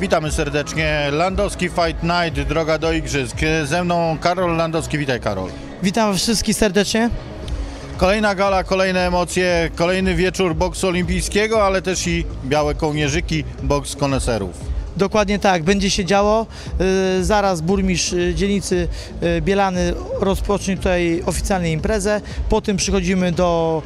Witamy serdecznie. Landowski Fight Night, droga do igrzysk. Ze mną Karol Landowski, witaj Karol. Witam wszystkich serdecznie. Kolejna gala, kolejne emocje, kolejny wieczór boksu olimpijskiego, ale też i białe kołnierzyki, boks koneserów. Dokładnie tak, będzie się działo. Yy, Zaraz burmistrz yy, dzielnicy yy, Bielany rozpocznie tutaj oficjalnie imprezę. Potem przychodzimy do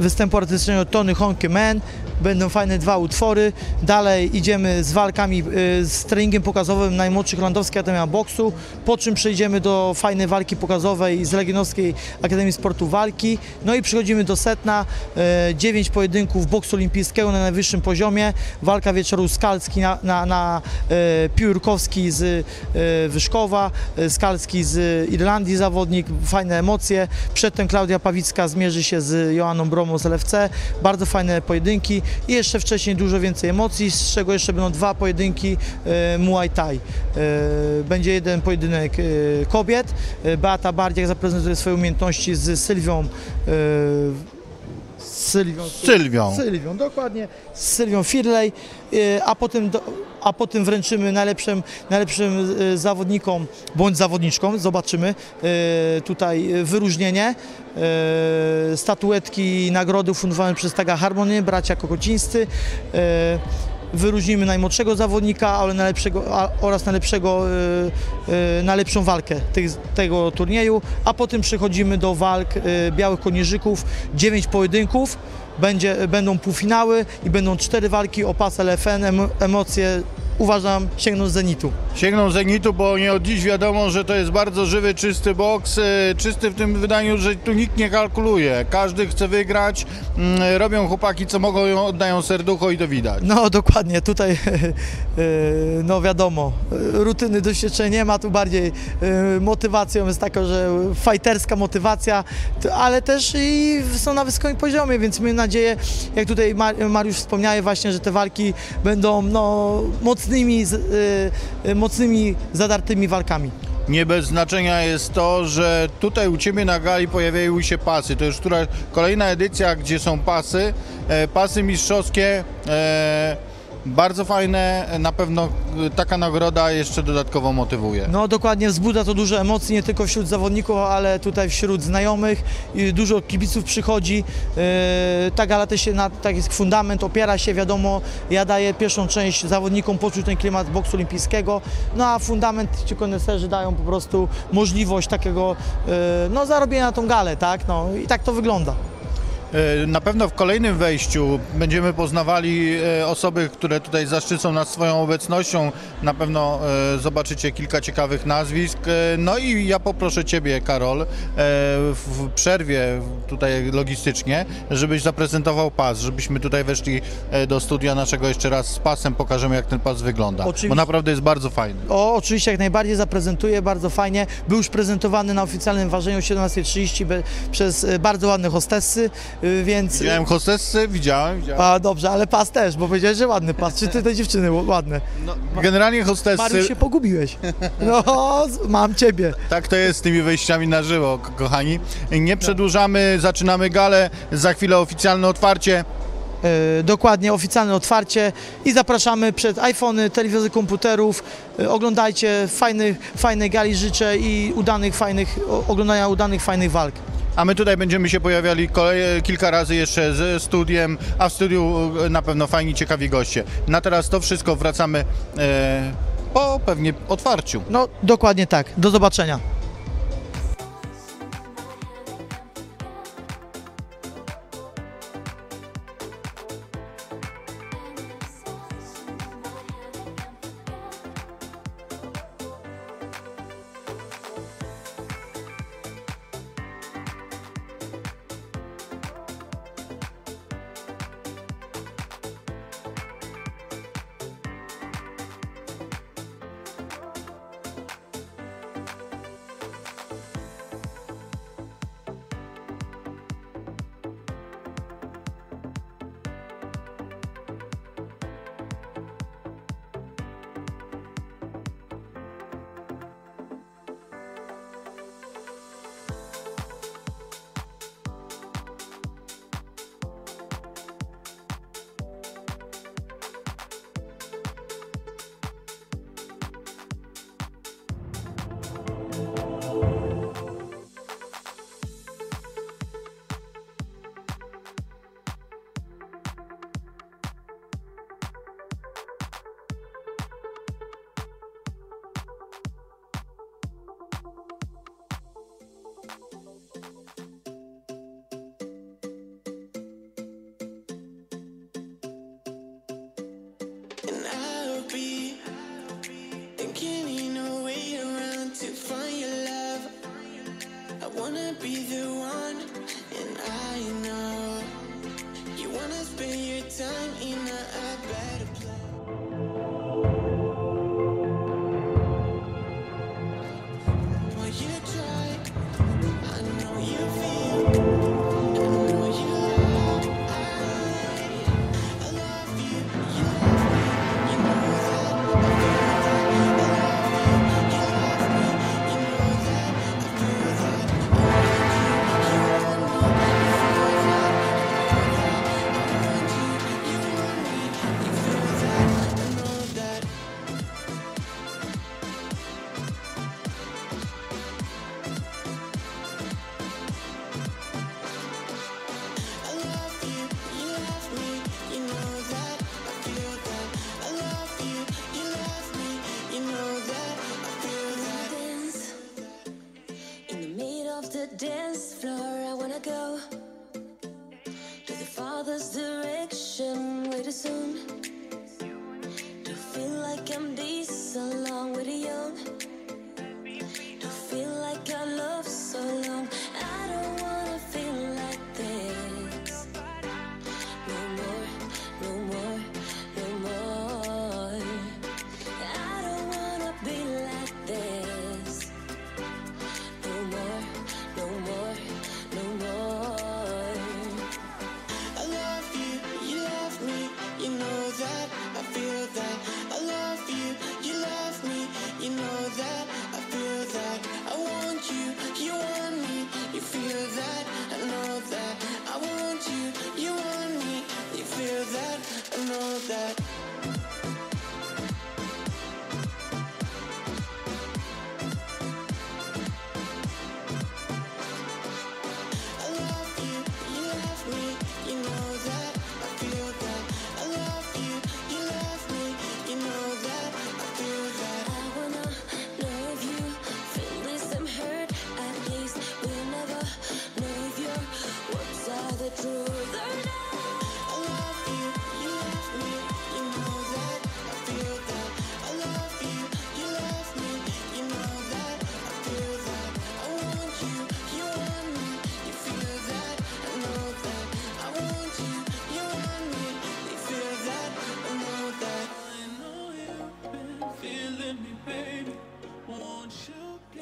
występu artystycznego Tony Honky Man. Będą fajne dwa utwory. Dalej idziemy z walkami, yy, z treningiem pokazowym najmłodszych Landowskiej Akademii Boksu. Po czym przejdziemy do fajnej walki pokazowej z Legionowskiej Akademii Sportu Walki. No i przychodzimy do setna. Yy, Dziewięć pojedynków boksu olimpijskiego na najwyższym poziomie. Walka wieczoru Skalski na, na, na e, Piórkowski z Wyszkowa, Skalski z Irlandii zawodnik, fajne emocje. Przedtem Klaudia Pawicka zmierzy się z Joanną Bromą z LFC. Bardzo fajne pojedynki i jeszcze wcześniej dużo więcej emocji, z czego jeszcze będą dwa pojedynki e, Muay Thai. E, będzie jeden pojedynek e, kobiet. Beata Bardziak zaprezentuje swoje umiejętności z Sylwią z Sylwią, Z Sylwią. Sylwią, dokładnie, z Sylwią Firley, y, a potem, do, a potem wręczymy najlepszym, najlepszym y, zawodnikom bądź zawodniczkom, zobaczymy y, tutaj wyróżnienie, statuetki, nagrody ufundowane przez Taga Harmonię, bracia Kokocińscy. Wyróżnimy najmłodszego zawodnika ale najlepszego, a, oraz najlepszego, y, y, najlepszą walkę tych, tego turnieju, a potem przechodzimy do walk y, białych konieżyków, 9 pojedynków, będzie, będą półfinały i będą cztery walki o pas LFN, em, emocje uważam sięgną z zenitu. Sięgną Zenitu, bo nie od dziś wiadomo, że to jest bardzo żywy, czysty boks. e, Czysty w tym wydaniu, że tu nikt nie kalkuluje. Każdy chce wygrać. Mm, Robią chłopaki co mogą, ją oddają serducho i to widać. No dokładnie, tutaj y, no wiadomo, rutyny doświadczenia nie ma, tu bardziej y, motywacją jest taka, że fajterska motywacja, ale też i są na wysokim poziomie, więc miejmy nadzieję, jak tutaj Mar- Mariusz wspomniał właśnie, że te walki będą no, mocnymi, y, y, mocnymi, zadartymi walkami. Nie bez znaczenia jest to, że tutaj u Ciebie na gali pojawiają się pasy. To już która, kolejna edycja, gdzie są pasy. E, pasy mistrzowskie, e, bardzo fajne. Na pewno e, taka nagroda jeszcze dodatkowo motywuje. No dokładnie, wzbudza to dużo emocji, nie tylko wśród zawodników, ale tutaj wśród znajomych. Dużo kibiców przychodzi. Yy, ta gala też się na taki fundament opiera się, wiadomo, ja daję pierwszą część zawodnikom poczuć ten klimat boksu olimpijskiego, no a fundament ci koneserzy dają po prostu możliwość takiego, yy, no zarobienia na tą galę, tak, no i tak to wygląda. E, Na pewno w kolejnym wejściu będziemy poznawali e, osoby, które tutaj zaszczycą nas swoją obecnością. Na pewno e, zobaczycie kilka ciekawych nazwisk. No i ja poproszę Ciebie, Karol, w przerwie tutaj logistycznie, żebyś zaprezentował pas, żebyśmy tutaj weszli do studia naszego jeszcze raz z pasem, pokażemy jak ten pas wygląda. Bo Oczywiście. naprawdę jest bardzo fajny. O, oczywiście jak najbardziej zaprezentuję, bardzo fajnie. Był już prezentowany na oficjalnym ważeniu o 17.30 be- przez bardzo ładne hostessy, więc... Widziałem hostessy, widziałem, widziałem. A dobrze, ale pas też, bo powiedziałeś, że ładny pas. Czy ty te dziewczyny ładne? No, generalnie hostessy... Mariusz się pogubiłeś. No, mam ciebie. Tak to jest z tymi wejściami na żywo, ko- kochani. Nie przedłużamy, zaczynamy galę, za chwilę oficjalne otwarcie. E, dokładnie, oficjalne otwarcie i zapraszamy przed iPhony, telewizory komputerów. E, oglądajcie fajnych, fajnej gali życzę i udanych, fajnych, oglądania udanych, fajnych walk. A my tutaj będziemy się pojawiali kilka razy jeszcze ze studiem, a w studiu e, na pewno fajni, ciekawi goście. Na teraz to wszystko, wracamy e, po pewnie otwarciu. No, dokładnie tak. Do zobaczenia.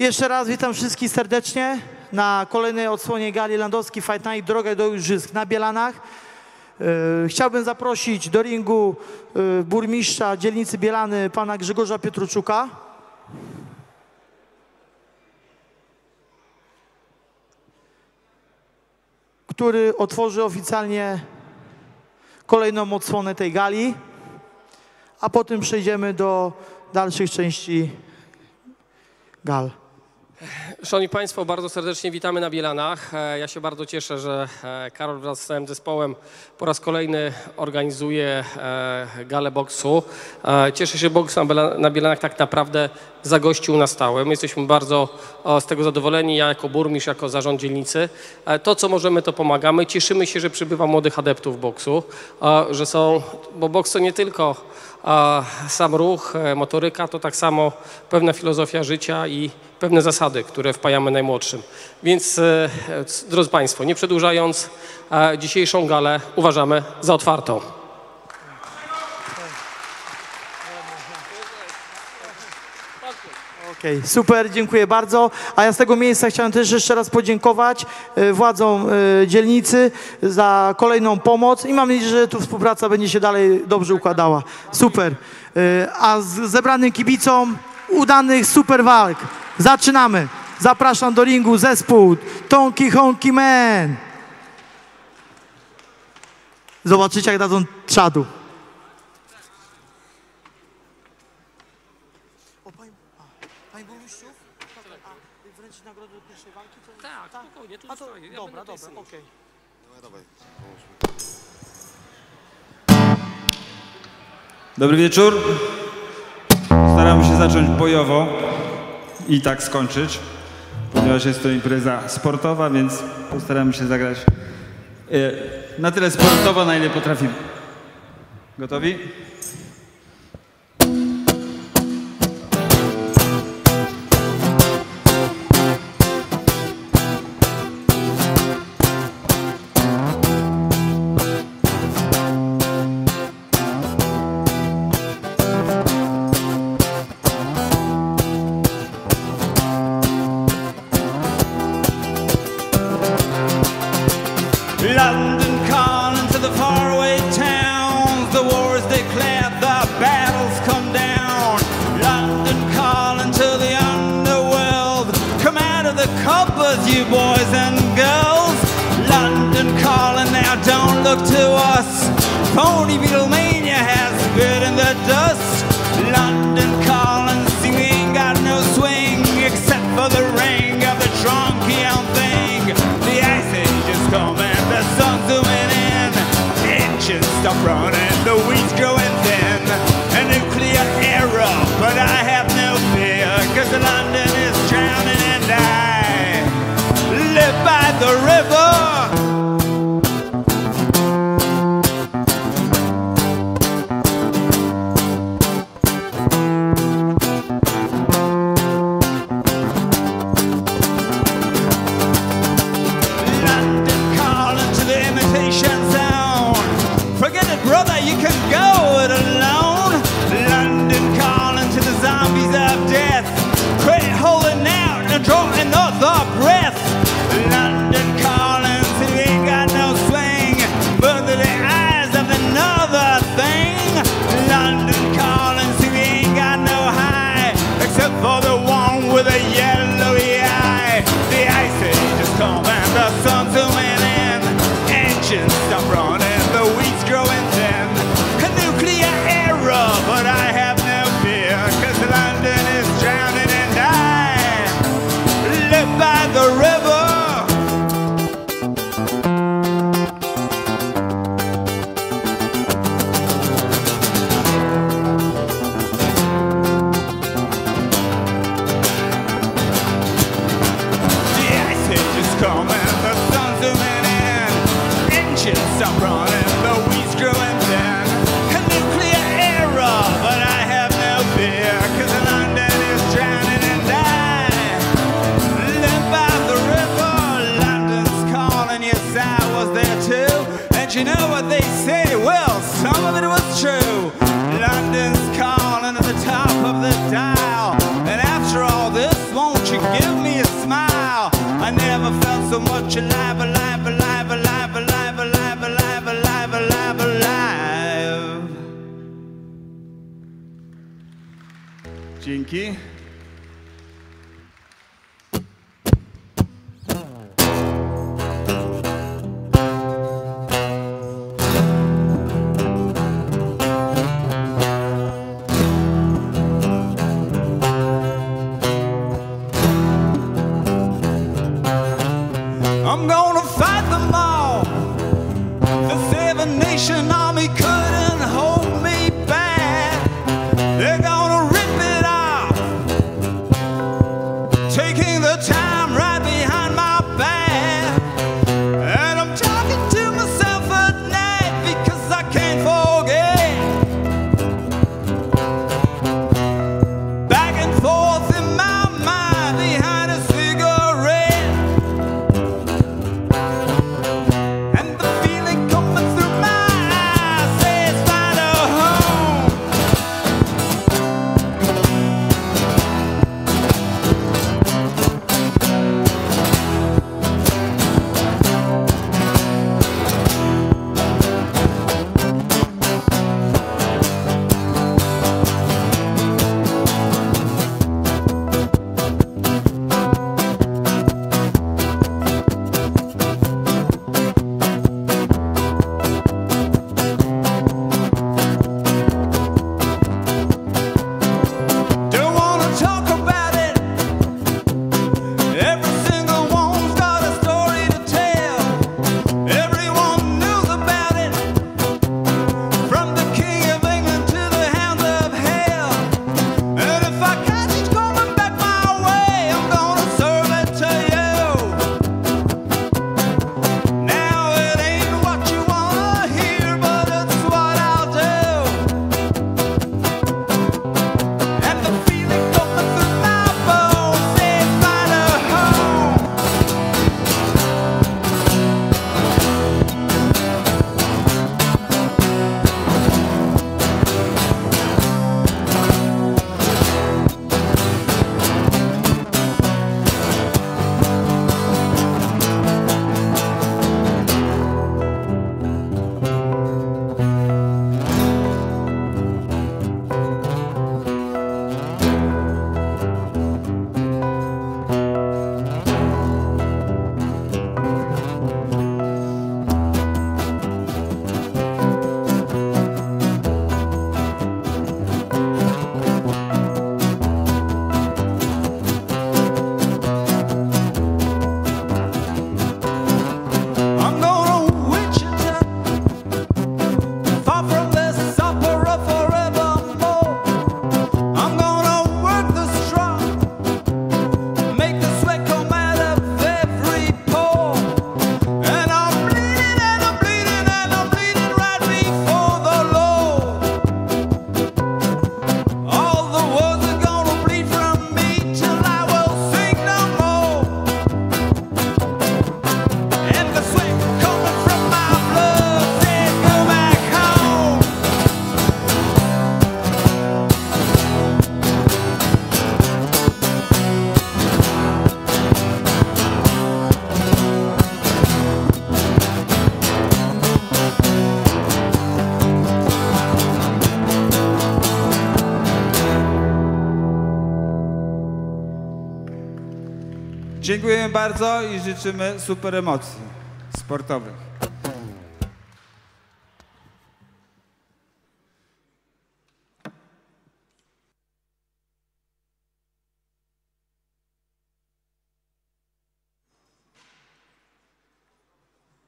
Jeszcze raz witam wszystkich serdecznie na kolejnej odsłonie gali Landowski Fight Night Droga do Igrzysk na Bielanach. E, Chciałbym zaprosić do ringu e, burmistrza dzielnicy Bielany, pana Grzegorza Pietruczuka. który otworzy oficjalnie kolejną odsłonę tej gali, a potem przejdziemy do dalszych części gal. Szanowni Państwo, bardzo serdecznie witamy na Bielanach. E, Ja się bardzo cieszę, że e, Karol wraz z całym zespołem po raz kolejny organizuje e, galę boksu. Cieszę się, że boks na Biela- na Bielanach tak naprawdę zagościł na stałe. My jesteśmy bardzo z tego zadowoleni, ja jako burmistrz, jako zarząd dzielnicy. To, co możemy, to pomagamy. Cieszymy się, że przybywa młodych adeptów boksu, że są, bo boks to nie tylko a sam ruch, e, motoryka to tak samo pewna filozofia życia i pewne zasady, które wpajamy najmłodszym. Więc, e, e, drodzy Państwo, nie przedłużając, dzisiejszą galę uważamy za otwartą. Okej, super, dziękuję bardzo. A ja z tego miejsca chciałem też jeszcze raz podziękować e, władzom e, dzielnicy za kolejną pomoc i mam nadzieję, że tu współpraca będzie się dalej dobrze układała. Super. E, A z zebranym kibicom udanych super walk. Zaczynamy. Zapraszam do ringu zespół Tonki Honky Man. Zobaczycie, jak dadzą czadu. Panie burmistrzu, a wręczyć nagrodę do pierwszej walki? To... Tak, spokojnie, dobra, dobra, okej. Dobry wieczór. Staramy się zacząć bojowo i tak skończyć, ponieważ jest to impreza sportowa, więc postaramy się zagrać e, na tyle sportowo, na ile potrafimy. Gotowi? Dziękujemy bardzo i życzymy super emocji sportowych.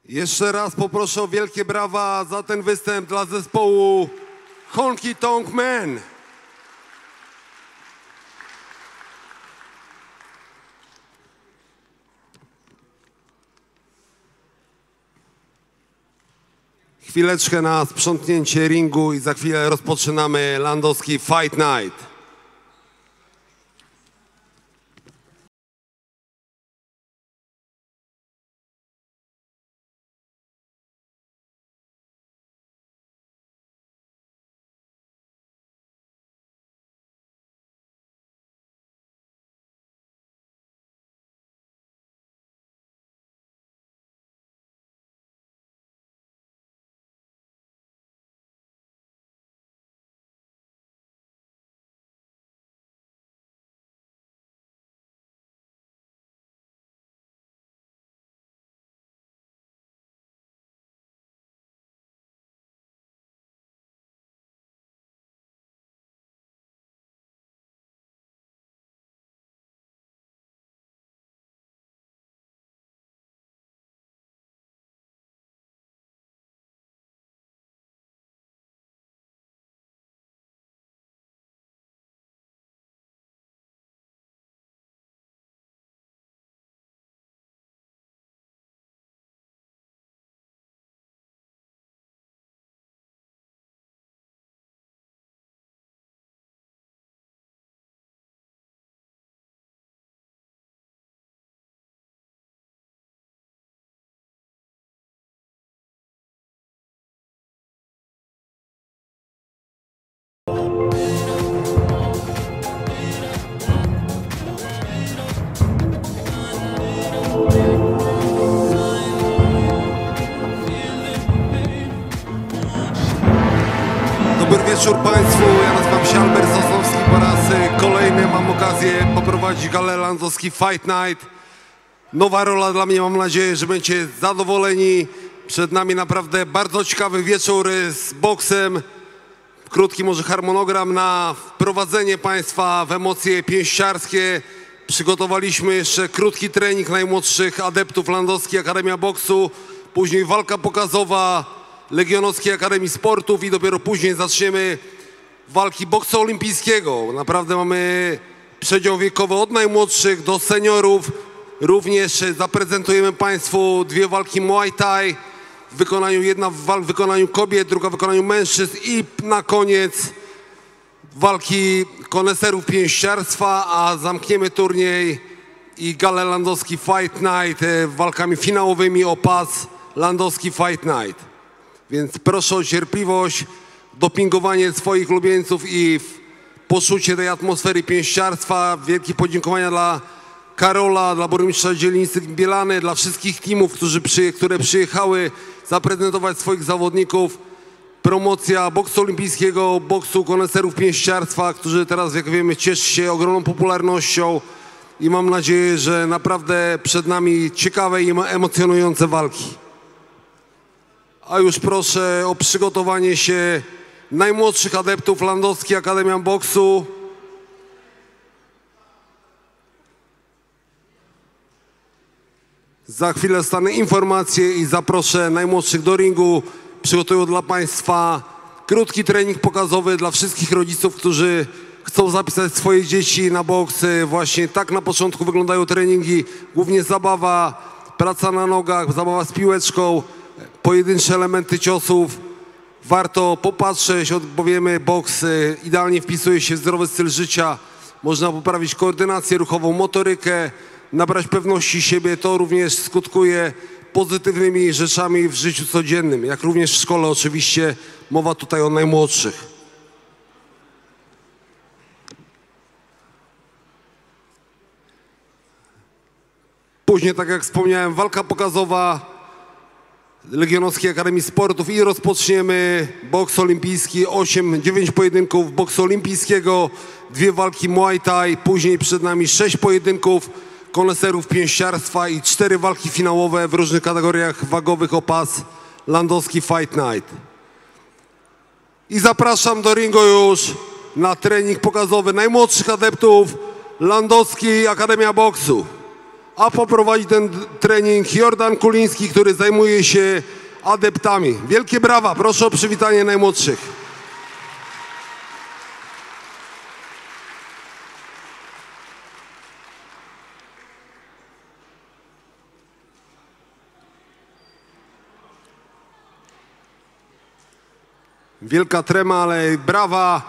Jeszcze raz poproszę o wielkie brawa za ten występ dla zespołu Honky Tonk Men. chwileczkę na sprzątnięcie ringu i za chwilę rozpoczynamy landowski Fight Night. Wieczór Państwu, ja nazywam się Albert Sosnowski po raz e, kolejny mam okazję poprowadzić galę landowski Fight Night. Nowa rola dla mnie, mam nadzieję, że będziecie zadowoleni. Przed nami naprawdę bardzo ciekawy wieczór e, z boksem. Krótki może harmonogram na wprowadzenie Państwa w emocje pięściarskie. Przygotowaliśmy jeszcze krótki trening najmłodszych adeptów Landowskiej Akademia Boksu, później walka pokazowa Legionowskiej Akademii Sportów i dopiero później zaczniemy walki boksu olimpijskiego. Naprawdę mamy przedział wiekowy od najmłodszych do seniorów. Również zaprezentujemy Państwu dwie walki Muay Thai w wykonaniu, jedna w wykonaniu kobiet, druga w wykonaniu mężczyzn i na koniec walki koneserów pięściarstwa, a zamkniemy turniej i galę Landowski Fight Night e, walkami finałowymi o pas Landowski Fight Night. Więc proszę o cierpliwość, dopingowanie swoich ulubieńców i poczucie tej atmosfery pięściarstwa. Wielkie podziękowania dla Karola, dla burmistrza dzielnicy Bielany, dla wszystkich teamów, którzy które przyjechały zaprezentować swoich zawodników. Promocja boksu olimpijskiego, boksu koneserów pięściarstwa, którzy teraz, jak wiemy, cieszy się ogromną popularnością i mam nadzieję, że naprawdę przed nami ciekawe i emo- emocjonujące walki. A już proszę o przygotowanie się najmłodszych adeptów Landowskiej Akademia Boksu. Za chwilę stanę informacje i zaproszę najmłodszych do ringu. Przygotują dla Państwa krótki trening pokazowy dla wszystkich rodziców, którzy chcą zapisać swoje dzieci na boks. Właśnie tak na początku wyglądają treningi. Głównie zabawa, praca na nogach, zabawa z piłeczką, pojedyncze elementy ciosów. Warto popatrzeć, od- bo wiemy, boks y, idealnie wpisuje się w zdrowy styl życia. Można poprawić koordynację ruchową, motorykę, nabrać pewności siebie. To również skutkuje pozytywnymi rzeczami w życiu codziennym, jak również w szkole oczywiście. Mowa tutaj o najmłodszych. Później, tak jak wspomniałem, walka pokazowa Legionowskiej Akademii Sportów i rozpoczniemy boks olimpijski, 8, 9 pojedynków boksu olimpijskiego, dwie walki Muay Thai, później przed nami 6 pojedynków koneserów pięściarstwa i cztery walki finałowe w różnych kategoriach wagowych o pas Landowski Fight Night. I zapraszam do ringu już na trening pokazowy najmłodszych adeptów Landowskiej Akademia Boksu a poprowadzi ten trening Jordan Kuliński, który zajmuje się adeptami. Wielkie brawa, proszę o przywitanie najmłodszych. Wielka trema, ale brawa,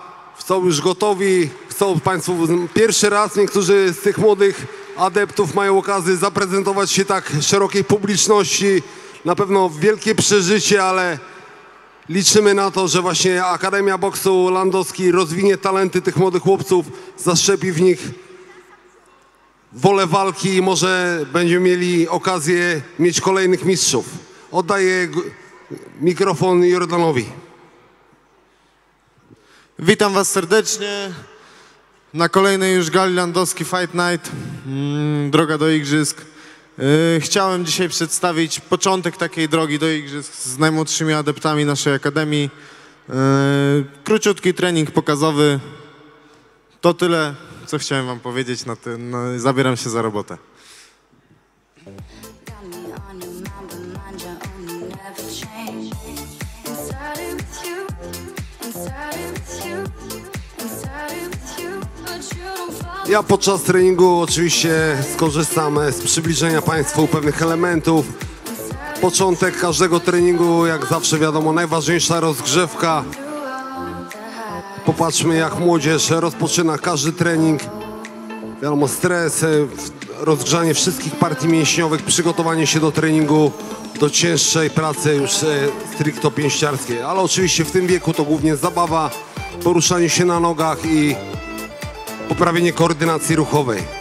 są już gotowi, chcą Państwo pierwszy raz, niektórzy z tych młodych adeptów mają okazję zaprezentować się tak szerokiej publiczności. Na pewno wielkie przeżycie, ale liczymy na to, że właśnie Akademia Boksu Landowski rozwinie talenty tych młodych chłopców, zaszczepi w nich wolę walki i może będziemy mieli okazję mieć kolejnych mistrzów. Oddaję mikrofon Jordanowi. Witam Was serdecznie na kolejnej już gali Landowski Fight Night, mm, droga do Igrzysk. Yy, Chciałem dzisiaj przedstawić początek takiej drogi do Igrzysk z najmłodszymi adeptami naszej Akademii. Yy, Króciutki trening pokazowy. To tyle, co chciałem Wam powiedzieć. Na ten, no, zabieram się za robotę. Ja podczas treningu oczywiście skorzystam z przybliżenia Państwu pewnych elementów. Początek każdego treningu, jak zawsze wiadomo, najważniejsza rozgrzewka. Popatrzmy jak młodzież rozpoczyna każdy trening. Wiadomo, stres, e, rozgrzanie wszystkich partii mięśniowych, przygotowanie się do treningu, do cięższej pracy już e, stricto pięściarskiej. Ale oczywiście w tym wieku to głównie zabawa, poruszanie się na nogach i po koordinaci ruchovej.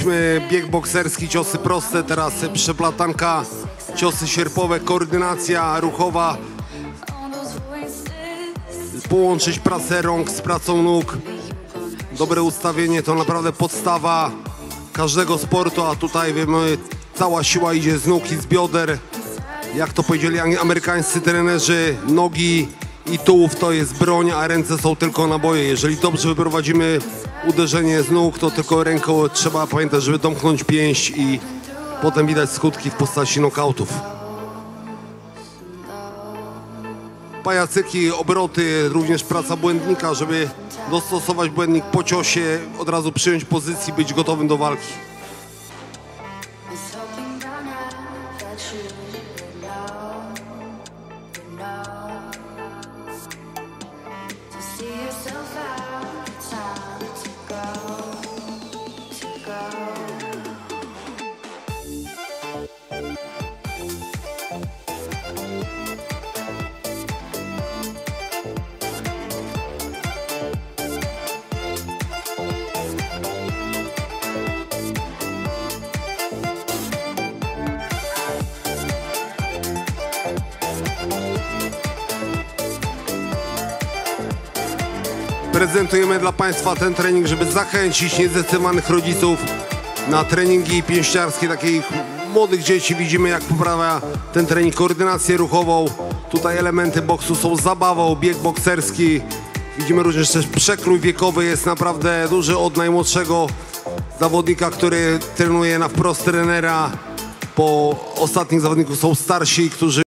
Widzieliśmy bieg bokserski, ciosy proste, teraz przeplatanka, ciosy sierpowe, koordynacja ruchowa, połączyć pracę rąk z pracą nóg. Dobre ustawienie to naprawdę podstawa każdego sportu, a tutaj wiemy, cała siła idzie z nóg i z bioder. Jak to powiedzieli amerykańscy trenerzy, nogi i tułów to jest broń, a ręce są tylko naboje. Jeżeli dobrze wyprowadzimy uderzenie z nóg, to tylko ręką trzeba pamiętać, żeby domknąć pięść i potem widać skutki w postaci nokautów. pajacyki, obroty, również praca błędnika, żeby dostosować błędnik po ciosie, od razu przyjąć pozycji, być gotowym do walki. Prezentujemy dla Państwa ten trening, żeby zachęcić niezdecydowanych rodziców na treningi pięściarskie takich młodych dzieci. Widzimy jak poprawia ten trening koordynację ruchową. Tutaj elementy boksu są zabawą, bieg bokserski. Widzimy również też przekrój wiekowy jest naprawdę duży od najmłodszego zawodnika, który trenuje na wprost trenera. Po ostatnich zawodników są starsi, którzy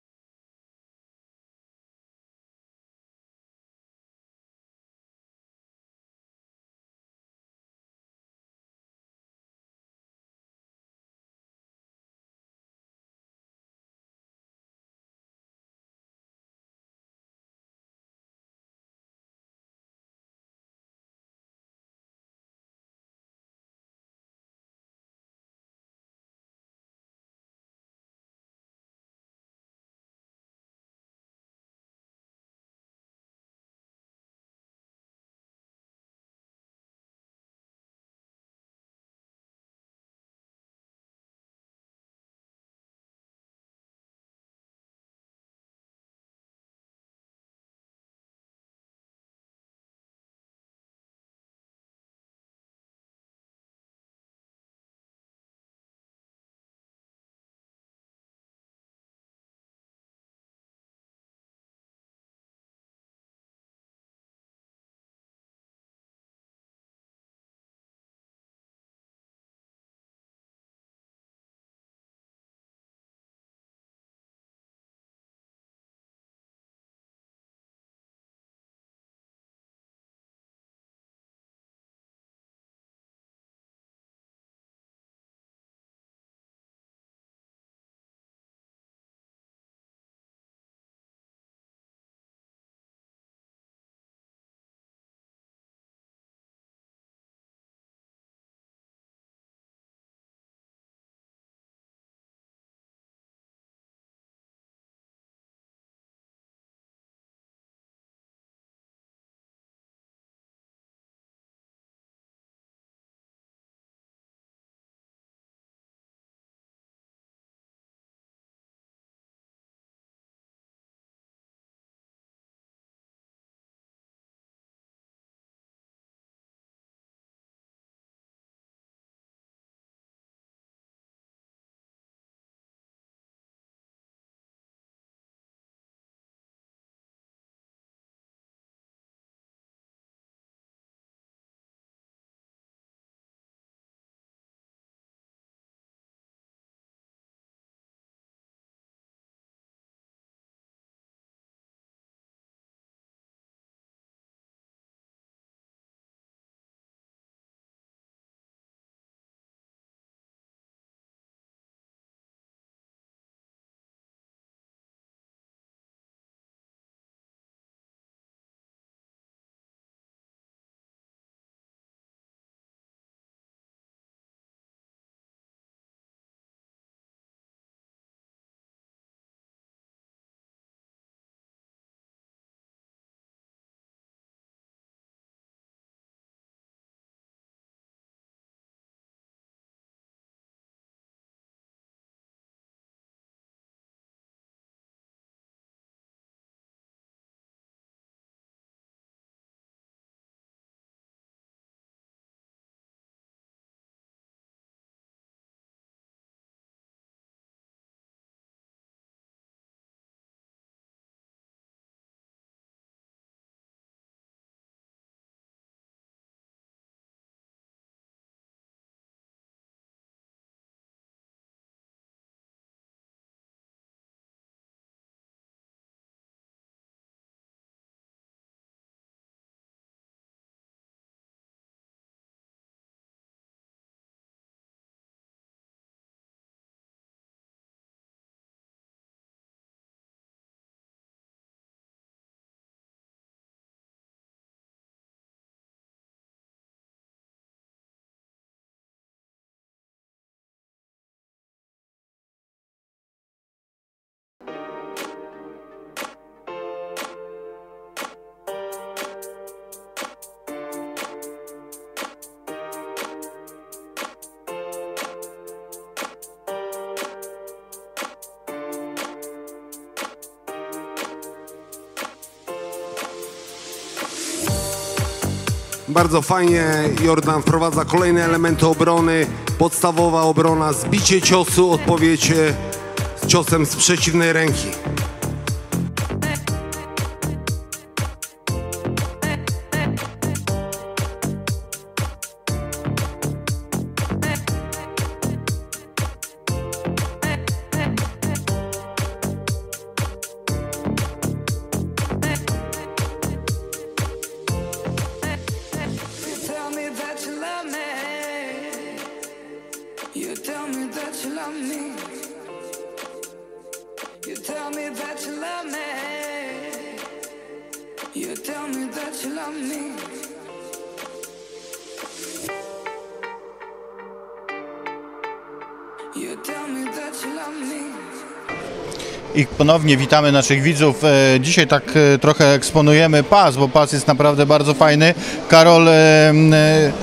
Bardzo fajnie Jordan wprowadza kolejne elementy obrony. Podstawowa obrona, zbicie ciosu, odpowiedź e, ciosem z przeciwnej ręki. Tell me that you love me. You tell me that you love me. I ponownie witamy naszych widzów. E, Dzisiaj tak e, trochę eksponujemy pas, bo pas jest naprawdę bardzo fajny. Karol, e,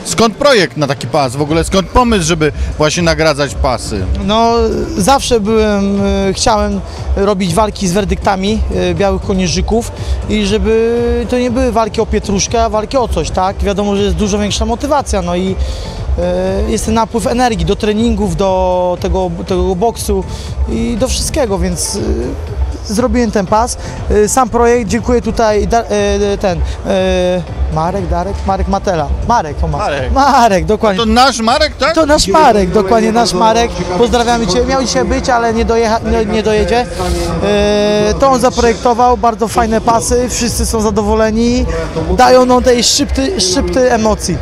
skąd projekt na taki pas? W ogóle skąd pomysł, żeby właśnie nagradzać pasy? No, zawsze byłem, chciałem robić walki z werdyktami białych konieżyków i żeby to nie były walki o pietruszkę, a walki o coś, tak? Wiadomo, że jest dużo większa motywacja, no i jest ten napływ energii do treningów, do tego, tego boksu i do wszystkiego, więc e, zrobiłem ten pas. E, Sam projekt, dziękuję tutaj e, ten e, Marek, Darek, Marek Matela. Marek, o, Ma- Marek. Marek, dokładnie. To nasz Marek, tak? To nasz Marek, dokładnie nasz Marek. Pozdrawiamy Cię. Miał dzisiaj być, ale nie, dojecha, nie, nie dojedzie. E, to on zaprojektował, bardzo fajne pasy, wszyscy są zadowoleni. Dają nam tej szczypty, szczypty emocji.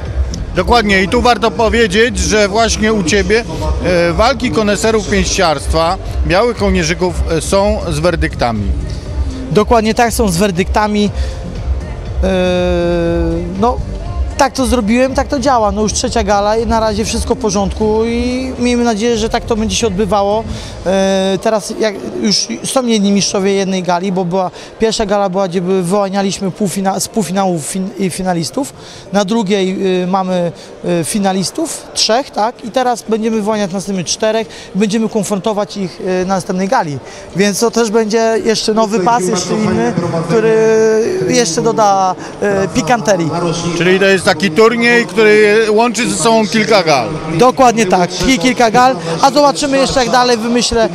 Dokładnie i tu warto powiedzieć, że właśnie u Ciebie e, walki koneserów pięściarstwa białych kołnierzyków e, są z werdyktami. Dokładnie tak są z werdyktami. E, no, tak to zrobiłem, tak to działa. No już trzecia gala i na razie wszystko w porządku i miejmy nadzieję, że tak to będzie się odbywało. E, teraz jak już są jedni mistrzowie jednej gali, bo była pierwsza gala była, gdzie by- wyłanialiśmy półfina, z półfinałów fin, i finalistów. Na drugiej y, mamy y, finalistów, trzech, tak? I teraz będziemy wyłaniać następnych czterech. Będziemy konfrontować ich y, na następnej gali. Więc to też będzie jeszcze nowy pas, jeszcze inny, który jeszcze doda pikanterii. Czyli to jest taki turniej, który łączy ze sobą kilka gal. Dokładnie tak, i kilka gal, a zobaczymy jeszcze jak dalej wymyślę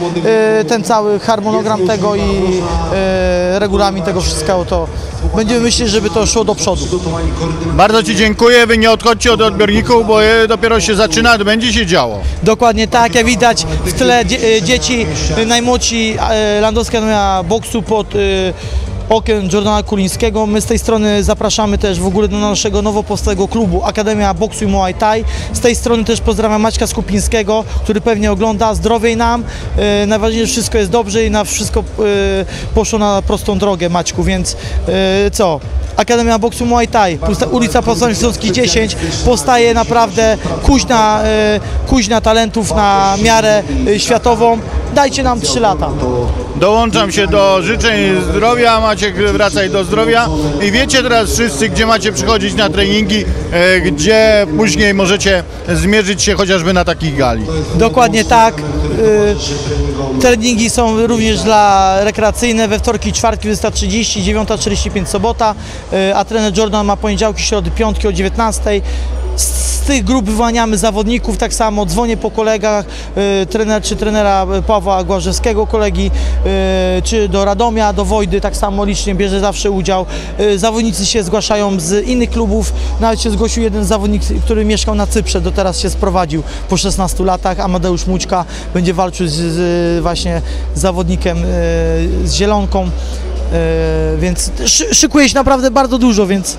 y, ten cały harmonogram tego i y, regulamin tego wszystkiego, to będziemy myśleć, żeby to szło do przodu. Bardzo Ci dziękuję, Wy nie odchodźcie od odbiorników, bo dopiero się zaczyna, będzie się działo. Dokładnie tak, jak widać w tle y, dzieci, najmłodsi Landowska Akademia Boksu pod okiem Jordana Kulińskiego. My z tej strony zapraszamy też w ogóle do naszego nowo powstałego klubu Akademia Boksu i Muay Thai. Z tej strony też pozdrawiam Maćka Skupińskiego, który pewnie ogląda. Zdrowiej nam, y, najważniejsze, że wszystko jest dobrze i na wszystko y, poszło na prostą drogę Maćku, więc y, co? Akademia Boksu Muay Thai, pusta- ulica Powstań Śląski 10, powstaje naprawdę kuźna, e, kuźna talentów na miarę e, światową. Dajcie nam 3 lata. Dołączam się do życzeń zdrowia, Maciek wracaj do zdrowia i wiecie teraz wszyscy, gdzie macie przychodzić na treningi, e, gdzie później możecie zmierzyć się chociażby na takich gali. Dokładnie tak. E, Treningi są również dla rekreacyjne we wtorki, czwartki 20.30, 9.45 sobota, e, a trener Jordan ma poniedziałki, środy, piątki o 19.00. Z z tych grup wyłaniamy zawodników, tak samo dzwonię po kolegach, e, trener czy trenera Pawła Głażewskiego, kolegi, e, czy do Radomia, do Wojdy, tak samo licznie bierze zawsze udział. E, Zawodnicy się zgłaszają z innych klubów, nawet się zgłosił jeden zawodnik, który mieszkał na Cyprze, do teraz się sprowadził po 16 latach, Amadeusz Mućka będzie walczył z, z właśnie zawodnikiem e, z Zielonką, więc szy, szykuje się naprawdę bardzo dużo, więc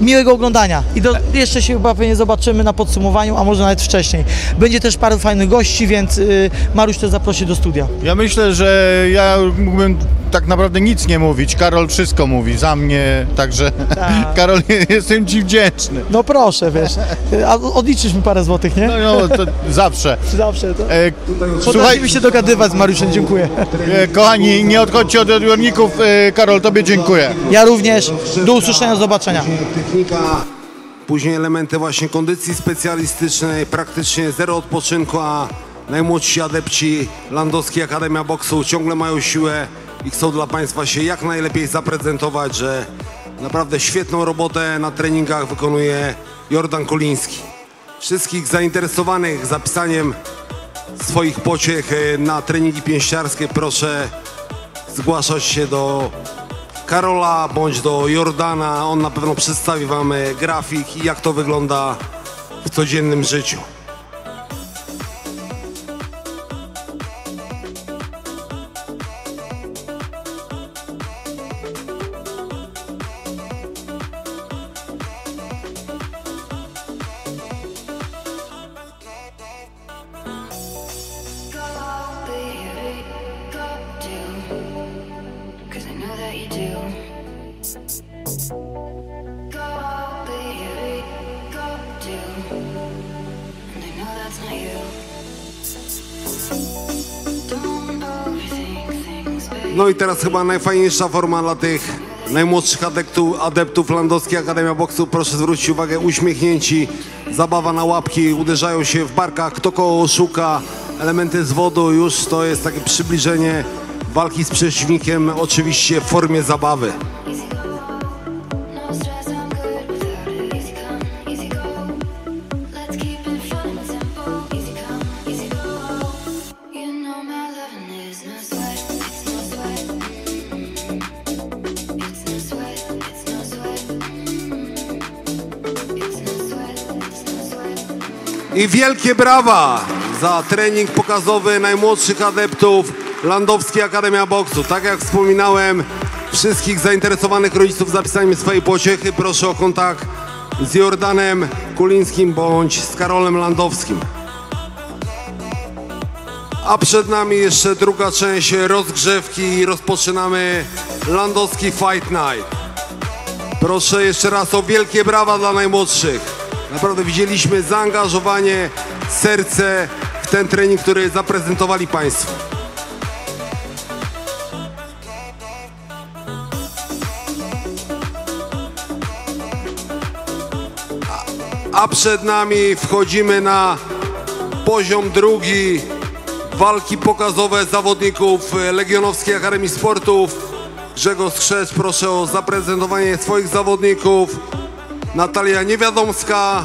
miłego oglądania i do, jeszcze się chyba pewnie zobaczymy na podsumowaniu, a może nawet wcześniej. Będzie też paru fajnych gości, więc y, Mariusz też zaprosi do studia. Ja myślę, że ja mógłbym tak naprawdę nic nie mówić. Karol wszystko mówi za mnie, także Tak. Karol, jestem Ci wdzięczny. No proszę, wiesz, a odliczysz mi parę złotych, nie? No, no to zawsze. Zawsze to. E, słuchaj, się dogadywać z Mariuszem, dziękuję. e, kochani, nie odchodźcie od odbiorników. E, Karol, Tobie dziękuję. Ja również, do usłyszenia, do zobaczenia. Technika, później elementy właśnie kondycji specjalistycznej, praktycznie zero odpoczynku, a najmłodsi adepci Landowskiej Akademia Boksu ciągle mają siłę i chcą dla Państwa się jak najlepiej zaprezentować, że Naprawdę świetną robotę na treningach wykonuje Jordan Koliński. Wszystkich zainteresowanych zapisaniem swoich pociech e, na treningi pięściarskie proszę zgłaszać się do Karola bądź do Jordana. On na pewno przedstawi Wam e, grafik i jak to wygląda w codziennym życiu. Chyba najfajniejsza forma dla tych najmłodszych adeptów, adeptów Landowskiej Akademia Boksu. Proszę zwrócić uwagę, uśmiechnięci, zabawa na łapki, uderzają się w barkach, kto koło szuka, elementy z wodu, już to jest takie przybliżenie walki z przeciwnikiem, oczywiście w formie zabawy. I wielkie brawa za trening pokazowy najmłodszych adeptów Landowskiej Akademia Boksu. Tak jak wspominałem, wszystkich zainteresowanych rodziców zapisaniem swojej pociechy proszę o kontakt z Jordanem Kulińskim bądź z Karolem Landowskim. A przed nami jeszcze druga część rozgrzewki i rozpoczynamy Landowski Fight Night. Proszę jeszcze raz o wielkie brawa dla najmłodszych. Naprawdę widzieliśmy zaangażowanie, serce w ten trening, który zaprezentowali Państwo. A- przed nami wchodzimy na poziom drugi walki pokazowe zawodników Legionowskiej Akademii Sportów. Grzegorz Krzecz, proszę o zaprezentowanie swoich zawodników. Natalia Niewiadomska,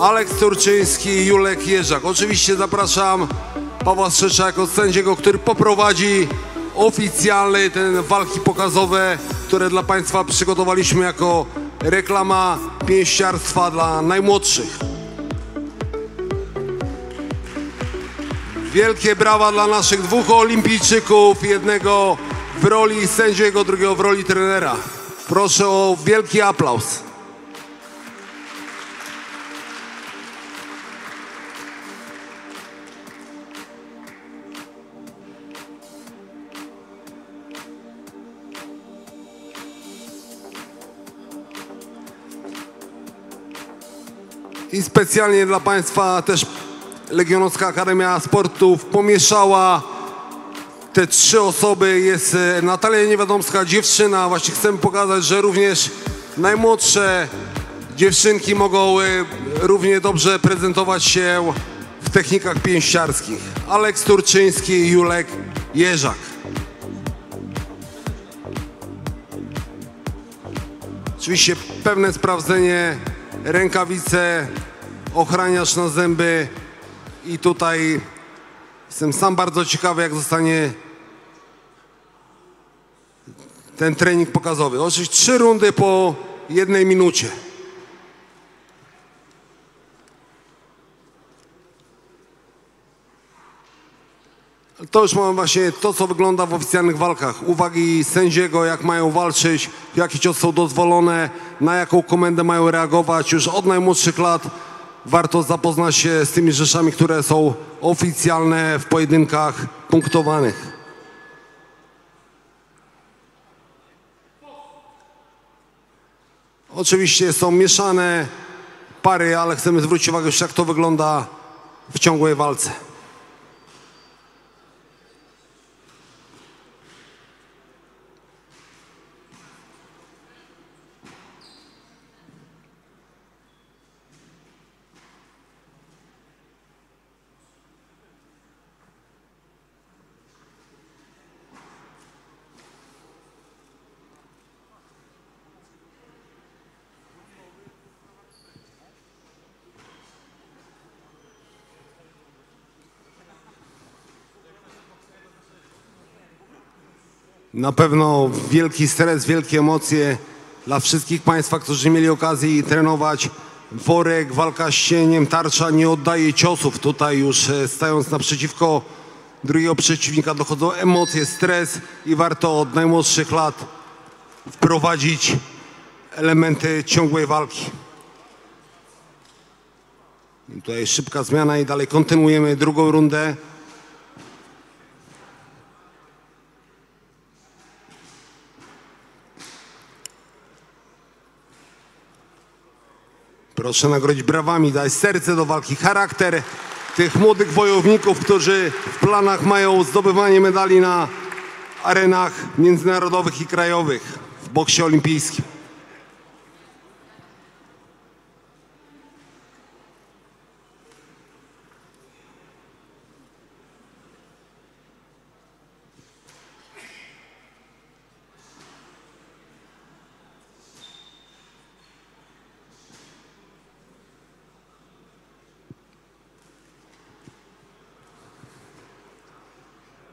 Aleks Turczyński i Julek Jerzak. Oczywiście zapraszam Pawła Strzecza jako sędziego, który poprowadzi oficjalny ten walki pokazowe, które dla Państwa przygotowaliśmy jako reklama pięściarstwa dla najmłodszych. Wielkie brawa dla naszych dwóch olimpijczyków, jednego w roli sędziego, drugiego w roli trenera. Proszę o wielki aplauz. I specjalnie dla Państwa też Legionowska Akademia Sportów pomieszała te trzy osoby. Jest e, Natalia Niewiadomska, dziewczyna. Właśnie chcemy pokazać, że również najmłodsze dziewczynki mogą e, równie dobrze prezentować się w technikach pięściarskich. Aleks Turczyński Julek Jerzak. Oczywiście pewne sprawdzenie, rękawice, ochraniacz na zęby i tutaj jestem sam bardzo ciekawy, jak zostanie ten trening pokazowy. Oczywiście trzy rundy po jednej minucie. To już mamy właśnie to, co wygląda w oficjalnych walkach. Uwagi sędziego, jak mają walczyć, jakie cios są dozwolone, na jaką komendę mają reagować. Już od najmłodszych lat warto zapoznać się z tymi rzeczami, które są oficjalne w pojedynkach punktowanych. Oczywiście są mieszane pary, ale chcemy zwrócić uwagę jak to wygląda w ciągłej walce. Na pewno wielki stres, wielkie emocje dla wszystkich Państwa, którzy mieli okazję trenować. Worek, walka z cieniem, tarcza nie oddaje ciosów. Tutaj już e, stając naprzeciwko drugiego przeciwnika dochodzą emocje, stres i warto od najmłodszych lat wprowadzić elementy ciągłej walki. I tutaj szybka zmiana i dalej kontynuujemy drugą rundę. Proszę nagrodzić brawami, dać serce do walki, charakter tych młodych wojowników, którzy w planach mają zdobywanie medali na arenach międzynarodowych i krajowych w boksie olimpijskim.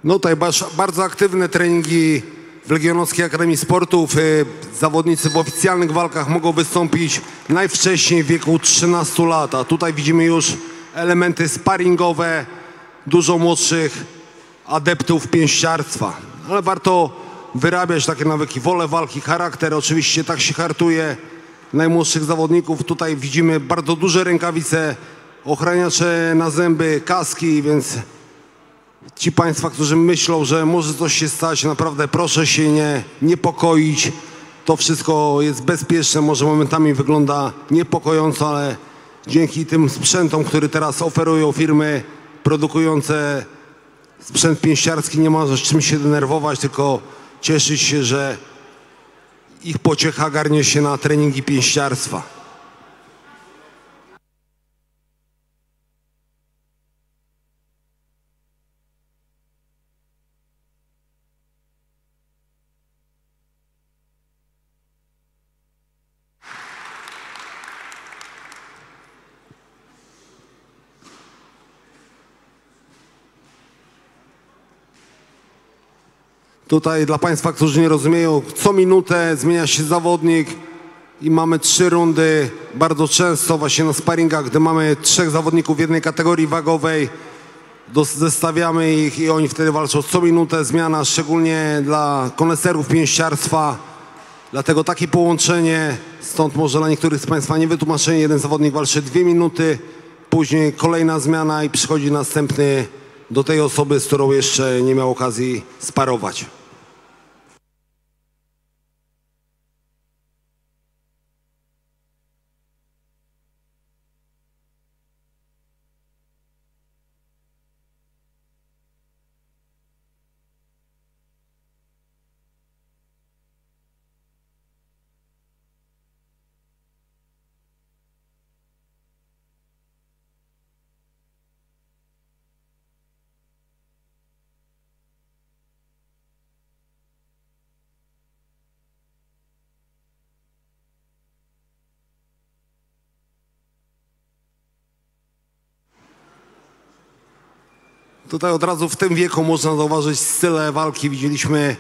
No tutaj bardzo aktywne treningi w Legionowskiej Akademii Sportów. Y, Zawodnicy w oficjalnych walkach mogą wystąpić najwcześniej w wieku 13 lat, a tutaj widzimy już elementy sparingowe dużo młodszych adeptów pięściarstwa. Ale warto wyrabiać takie nawyki, wolę walki, charakter. Oczywiście tak się hartuje najmłodszych zawodników. Tutaj widzimy bardzo duże rękawice, ochraniacze na zęby, kaski, więc Ci Państwa, którzy myślą, że może coś się stać, naprawdę proszę się nie niepokoić. To wszystko jest bezpieczne, może momentami wygląda niepokojąco, ale dzięki tym sprzętom, które teraz oferują firmy produkujące sprzęt pięściarski, nie ma z czym się denerwować, tylko cieszyć się, że ich pociecha garnie się na treningi pięściarstwa. Tutaj dla Państwa, którzy nie rozumieją, co minutę zmienia się zawodnik i mamy trzy rundy. Bardzo często właśnie na sparingach, gdy mamy trzech zawodników w jednej kategorii wagowej, zestawiamy ich i oni wtedy walczą co minutę. Zmiana szczególnie dla koneserów pięściarstwa. Dlatego takie połączenie, stąd może dla niektórych z Państwa nie wytłumaczenie. Jeden zawodnik walczy dwie minuty, później kolejna zmiana i przychodzi następny do tej osoby, z którą jeszcze nie miał okazji sparować. Tutaj od razu w tym wieku można zauważyć style walki. Widzieliśmy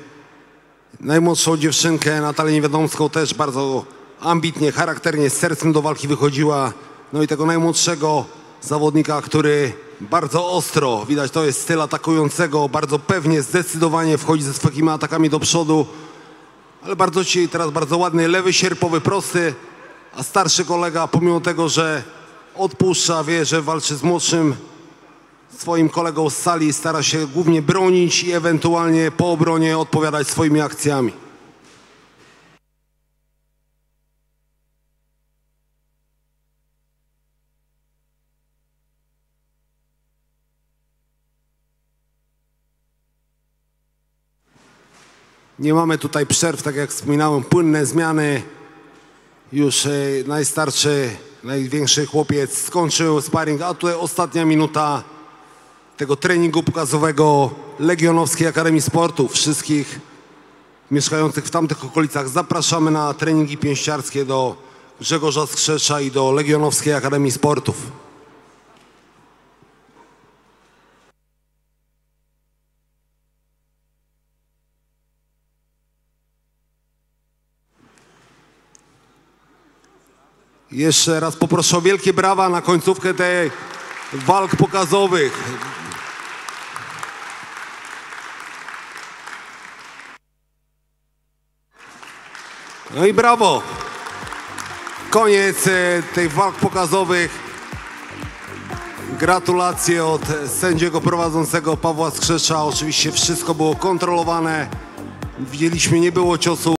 najmłodszą dziewczynkę, Natalię Niewiadomską, też bardzo ambitnie, charakternie, z sercem do walki wychodziła. No i tego najmłodszego zawodnika, który bardzo ostro, widać to jest styl atakującego, bardzo pewnie, zdecydowanie wchodzi ze swoimi atakami do przodu. Ale bardzo ci teraz bardzo ładny lewy sierpowy, prosty, a starszy kolega pomimo tego, że odpuszcza, wie, że walczy z młodszym, swoim kolegą z sali stara się głównie bronić i ewentualnie po obronie odpowiadać swoimi akcjami. Nie mamy tutaj przerw, tak jak wspominałem, płynne zmiany. Już e, najstarszy, największy chłopiec skończył sparring, a tutaj ostatnia minuta tego treningu pokazowego Legionowskiej Akademii Sportu. Wszystkich mieszkających w tamtych okolicach zapraszamy na treningi pięściarskie do Grzegorza Skrzesza i do Legionowskiej Akademii Sportów. Jeszcze raz poproszę o wielkie brawa na końcówkę tej walk pokazowych. No i brawo. Koniec e, tych walk pokazowych. Gratulacje od sędziego prowadzącego Pawła Skrzesza. Oczywiście wszystko było kontrolowane. Widzieliśmy, nie było ciosu.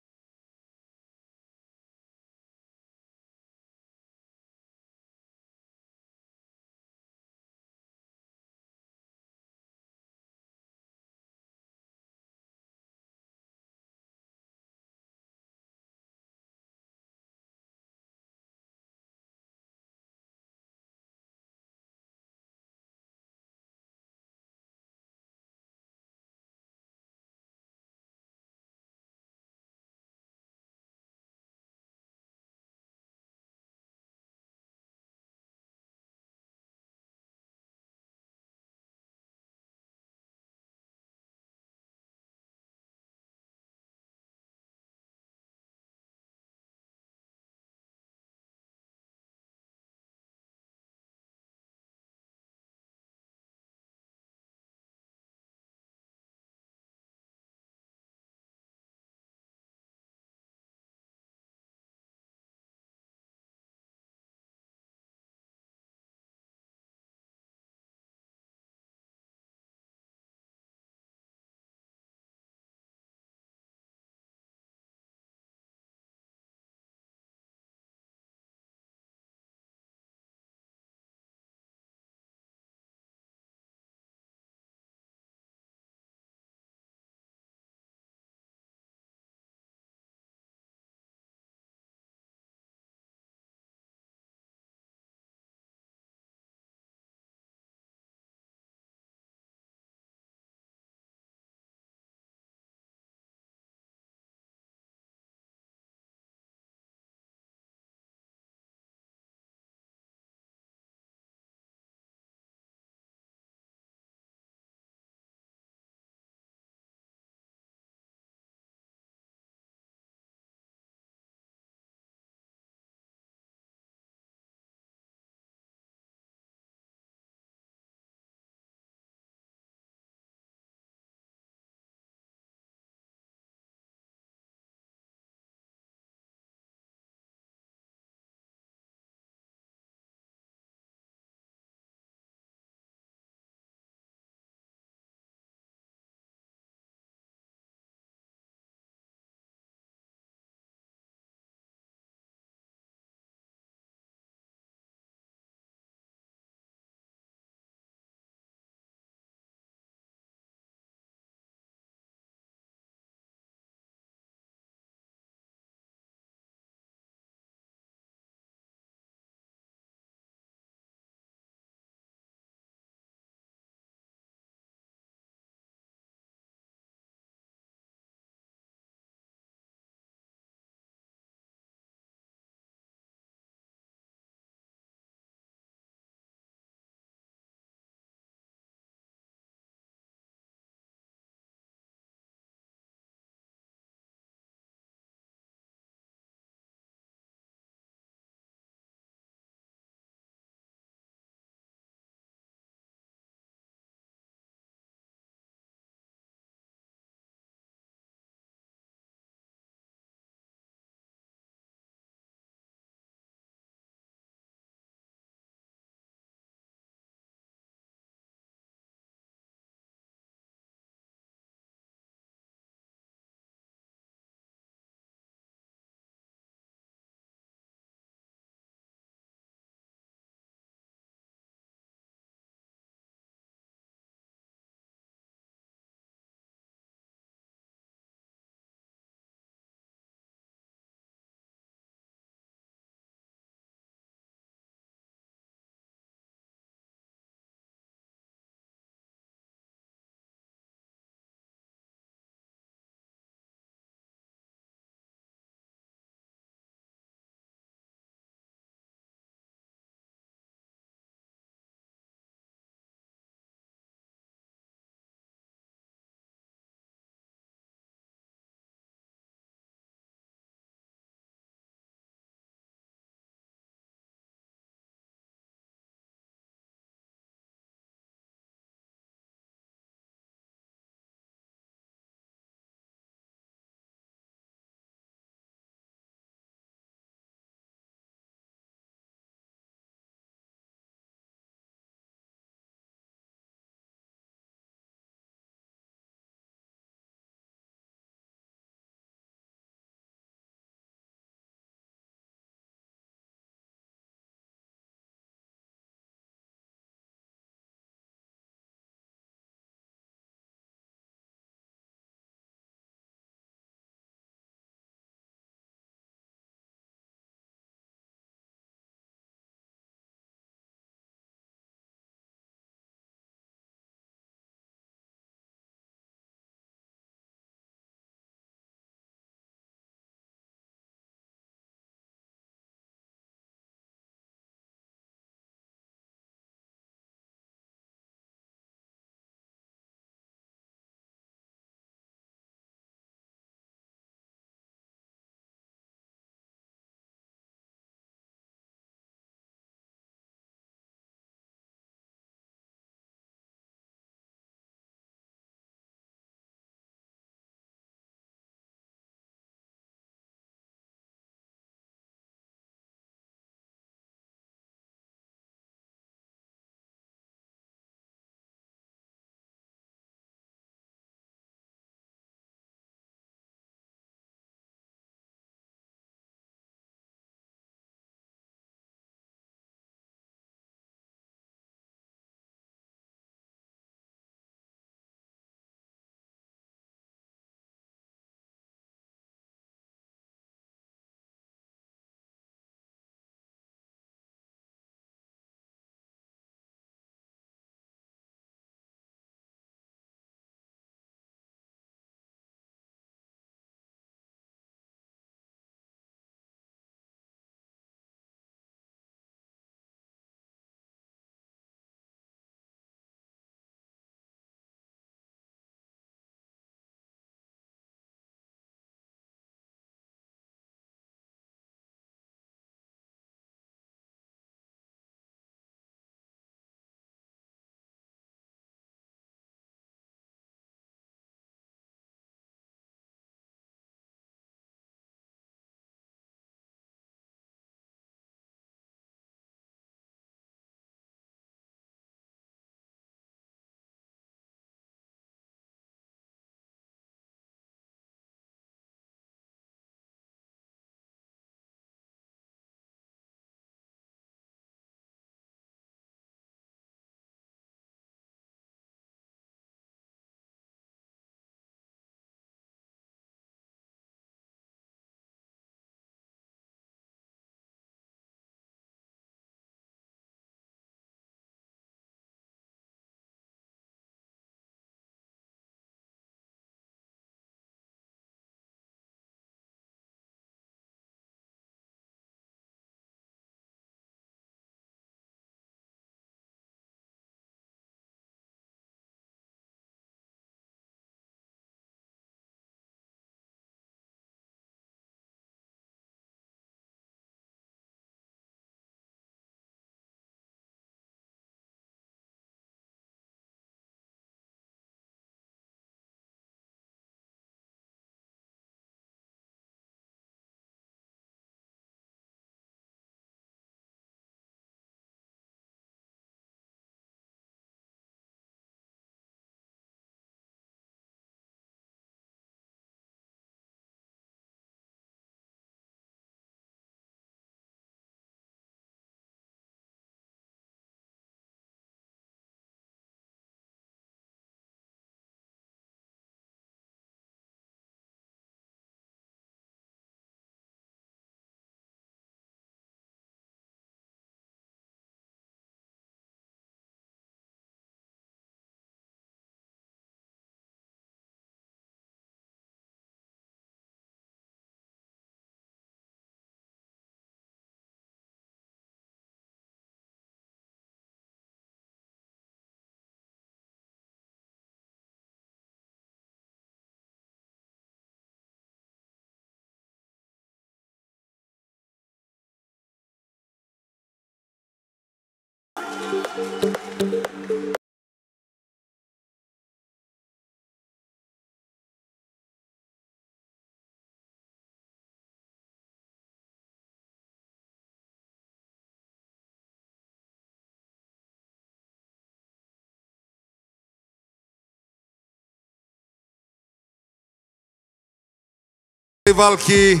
Walki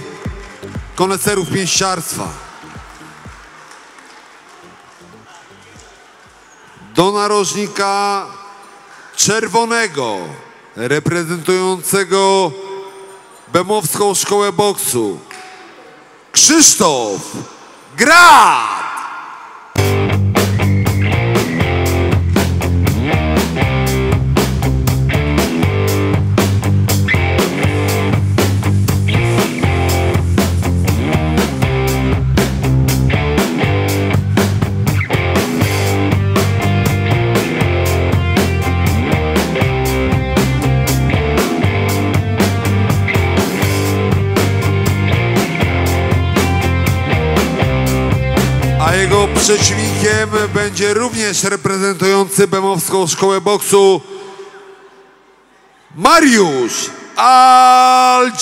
koneserów pięściarstwa. Do narożnika czerwonego, reprezentującego Bemowską Szkołę Boksu, Krzysztof Grad! Przeciwnikiem będzie również reprezentujący Bemowską Szkołę Boksu Mariusz Algiami.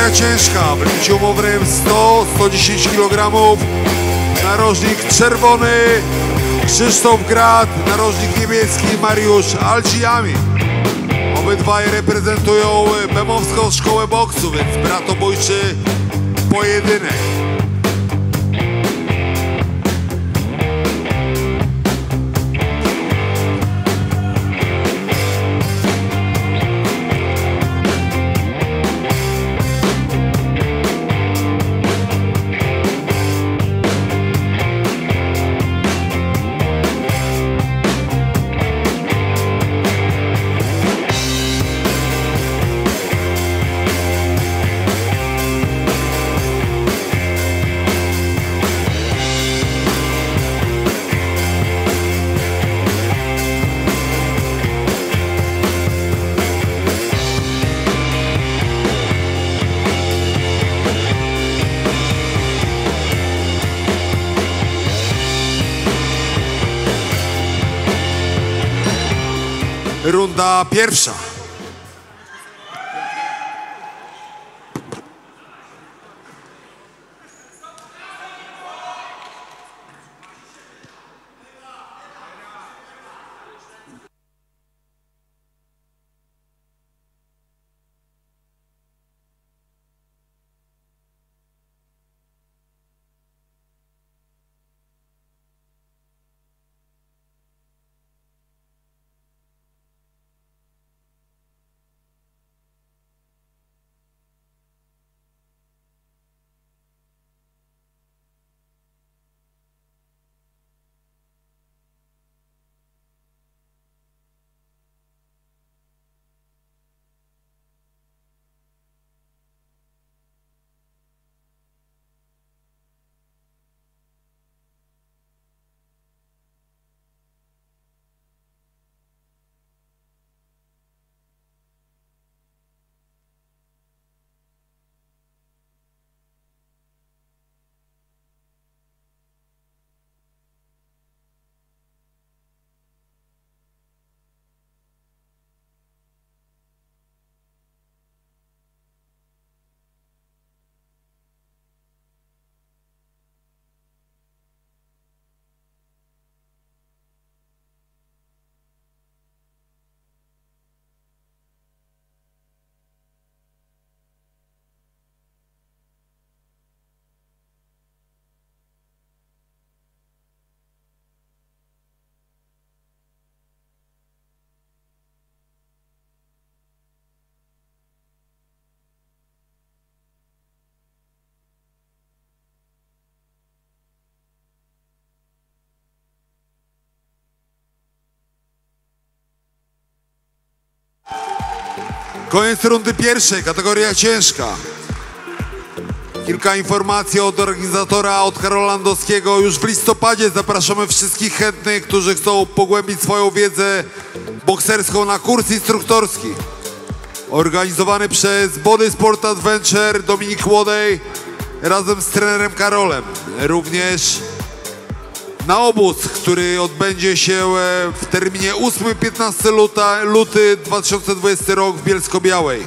Kategoria ciężka, w umownym 100-110 kg. Narożnik czerwony Krzysztof Grad, narożnik niebieski Mariusz Alciami. Obydwaj reprezentują Bemowską Szkołę Boksu, więc bratobójczy pojedynek. Runda pierwsza. Koniec rundy pierwszej, kategoria ciężka. Kilka informacji od organizatora, od Karola Landowskiego. Już w listopadzie zapraszamy wszystkich chętnych, którzy chcą pogłębić swoją wiedzę bokserską na kurs instruktorski. Organizowany przez Body Sport Adventure Dominik Łodej razem z trenerem Karolem. Również na obóz, który odbędzie się e, w terminie 8-15 luta, luty 2020 rok w Bielsko-Białej.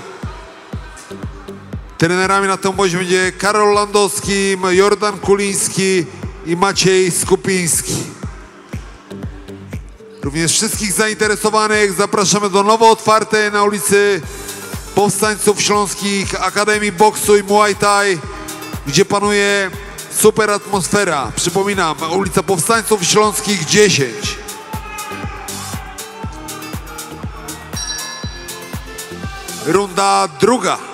Trenerami na tym obozie będzie Karol Landowski, Jordan Kuliński i Maciej Skupiński. Również wszystkich zainteresowanych zapraszamy do nowo otwartej na ulicy Powstańców Śląskich Akademii Boksu i Muay Thai, gdzie panuje super atmosfera. Przypominam, ulica Powstańców Śląskich 10. Runda druga.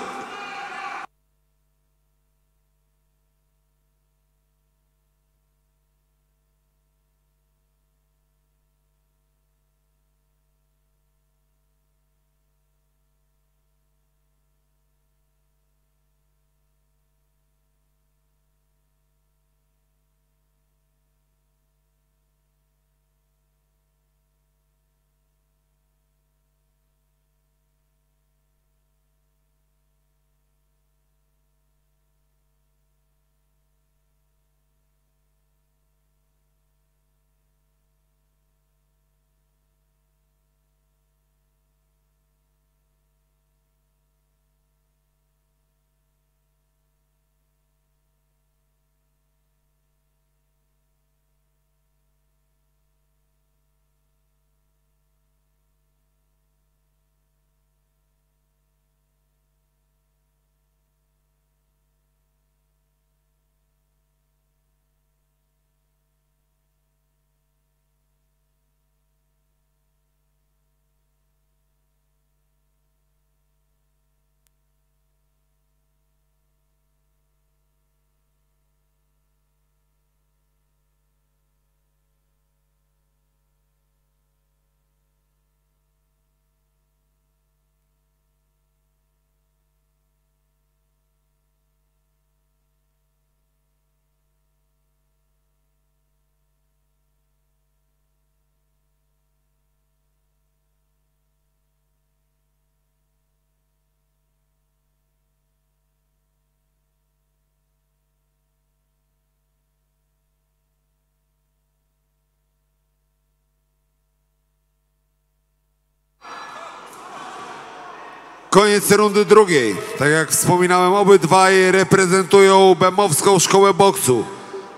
Koniec rundy drugiej. Tak jak wspominałem, obydwaj reprezentują Bemowską Szkołę Boksu.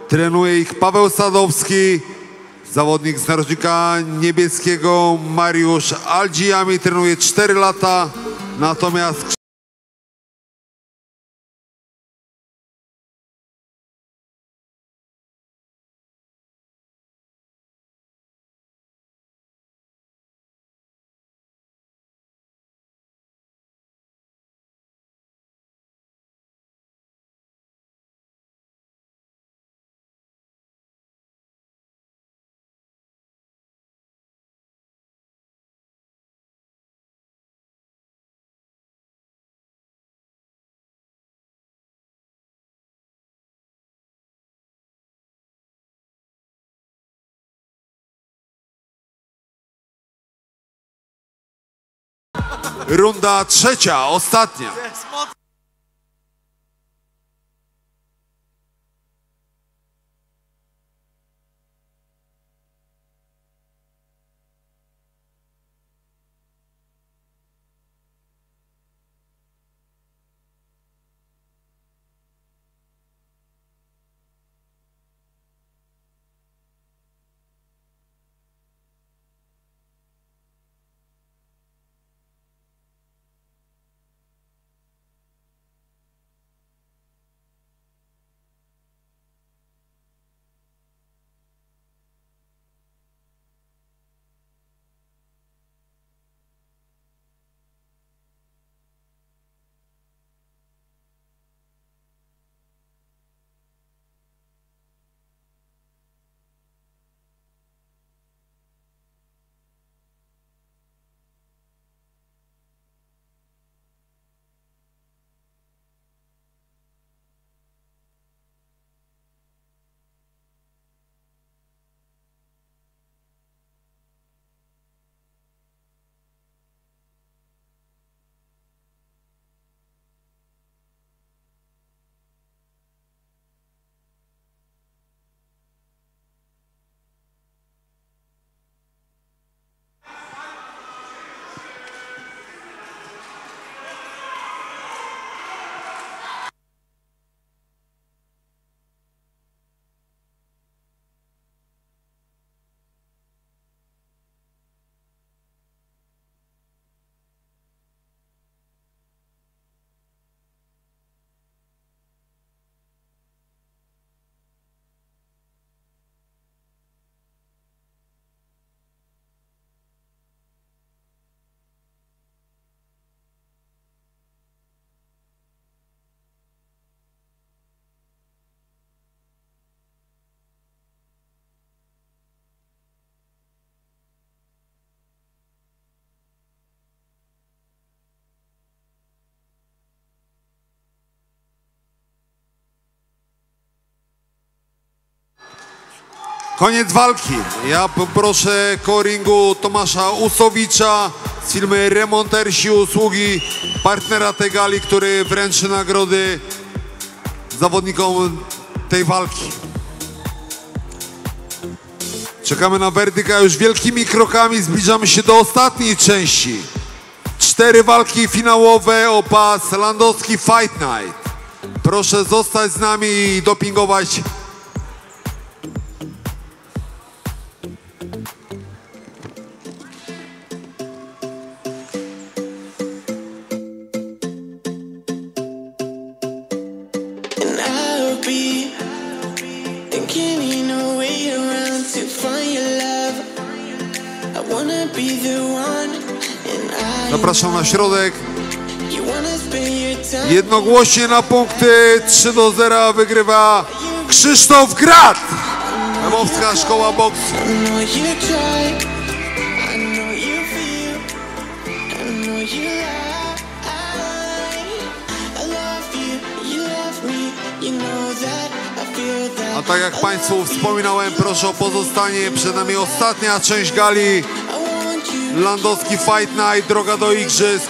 Trenuje ich Paweł Sadowski, zawodnik z Narożnika Niebieskiego Mariusz Aldziami. Trenuje 4 lata, natomiast runda trzecia, ostatnia. Koniec walki. Ja poproszę koringu Tomasza Usowicza z firmy Remontersi Usługi, partnera tej gali, który wręczy nagrody zawodnikom tej walki. Czekamy na werdykt, a już wielkimi krokami zbliżamy się do ostatniej części. Cztery walki finałowe o pas Landowski Fight Night. Proszę zostać z nami i dopingować Zapraszam na środek. Jednogłośnie na punkty 3 do 0 wygrywa Krzysztof Grat. Lewowska Szkoła Boksu. A tak jak Państwu wspominałem, proszę o pozostanie. Przed nami ostatnia część gali. Landowski Fight Night, droga do igrzysk.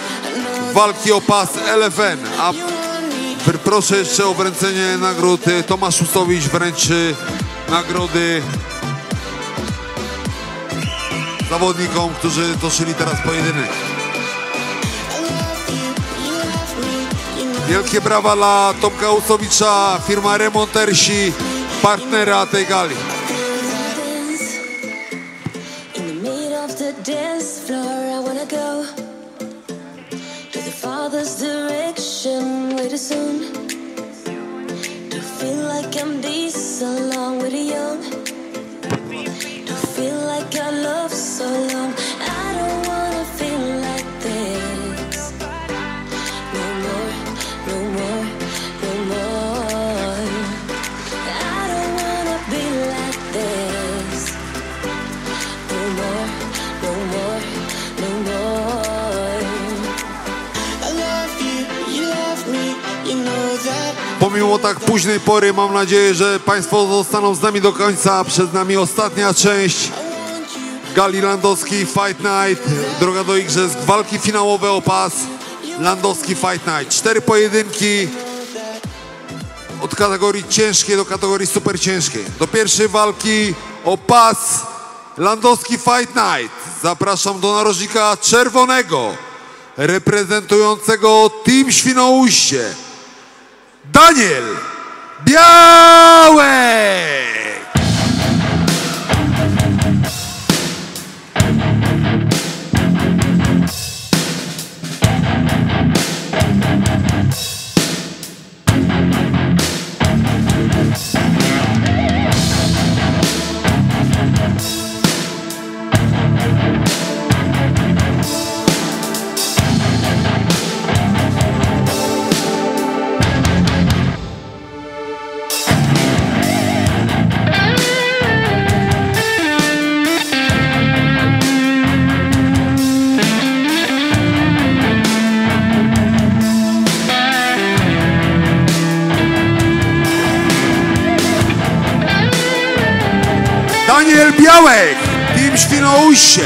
Walki o pas LFN. A proszę jeszcze o wręczenie nagród. Tomasz Usowicz wręczy nagrody zawodnikom, którzy toczyli teraz pojedynek. Wielkie brawa dla Tomka Usowicza, firma Remontersi, partnera tej gali. Tak późnej pory mam nadzieję, że Państwo zostaną z nami do końca. Przed nami ostatnia część gali Landowski Fight Night. Droga do igrzysk, walki finałowe o pas Landowski Fight Night. Cztery pojedynki od kategorii ciężkiej do kategorii super ciężkiej. Do pierwszej walki o pas Landowski Fight Night. Zapraszam do narożnika czerwonego reprezentującego Team Świnoujście. Daniel Białek! Białek, Team Świnoujście.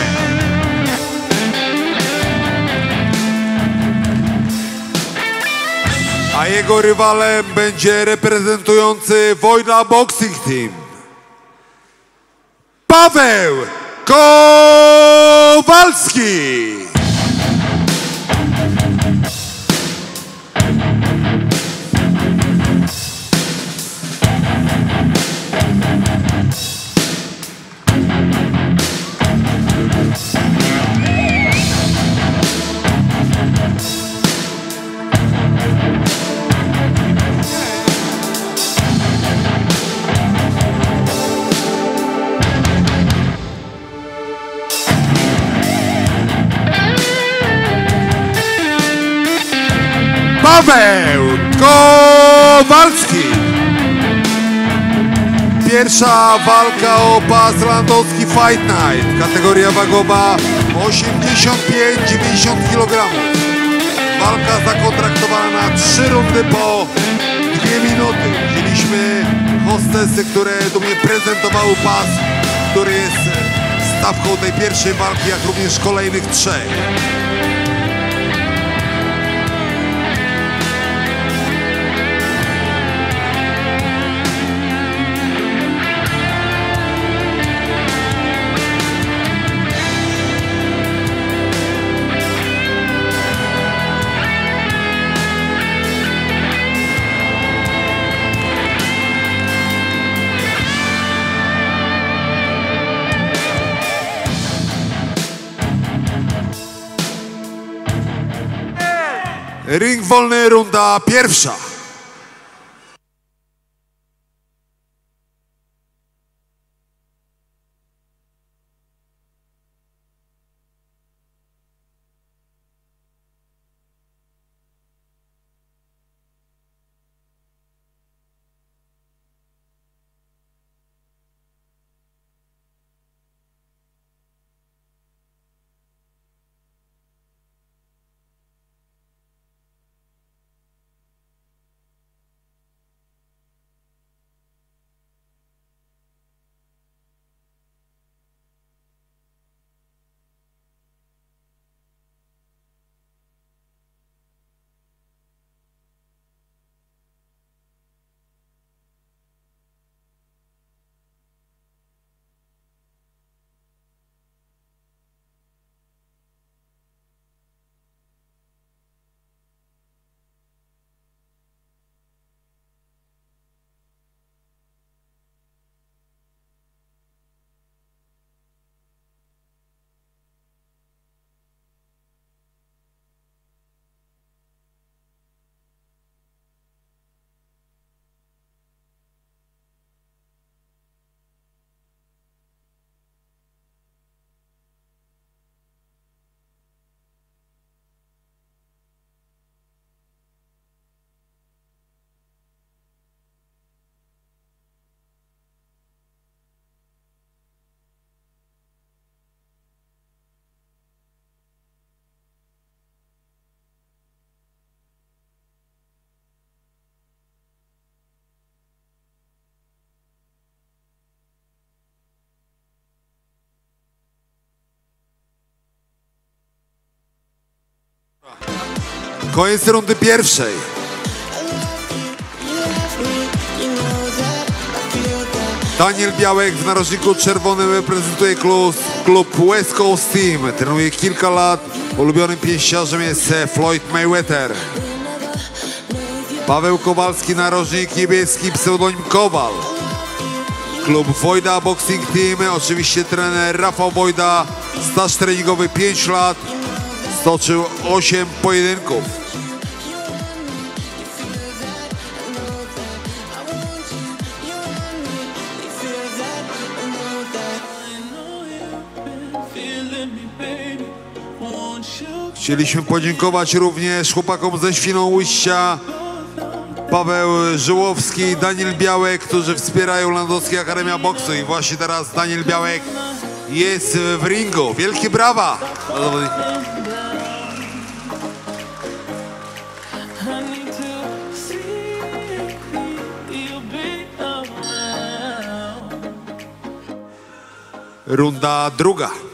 A jego rywalem będzie reprezentujący Wojna Boxing Team. Paweł Kowalski. Paweł Kowalski. Pierwsza walka o pas Landowski Fight Night. Kategoria wagowa 85-90 kg. Walka zakontraktowana na trzy rundy po Dwie minuty. Widzieliśmy hostesy, które do mnie prezentowały pas, który jest stawką tej pierwszej walki, jak również kolejnych trzech. Ring wolny, runda pierwsza. Koniec rundy pierwszej. Daniel Białek w narożniku czerwonym reprezentuje klub, klub West Coast Team. Trenuje kilka lat. Ulubionym pięściarzem jest Floyd Mayweather. Paweł Kowalski, narożnik niebieski, pseudonim Kowal. Klub Wojda Boxing Team, oczywiście trener Rafał Wojda, staż treningowy 5 lat, stoczył 8 pojedynków. Chcieliśmy podziękować również chłopakom ze Świnoujścia, Paweł Żyłowski, Daniel Białek, którzy wspierają Landowskie Akademia Boksu i właśnie teraz Daniel Białek jest w ringu. Wielkie brawa! Runda druga.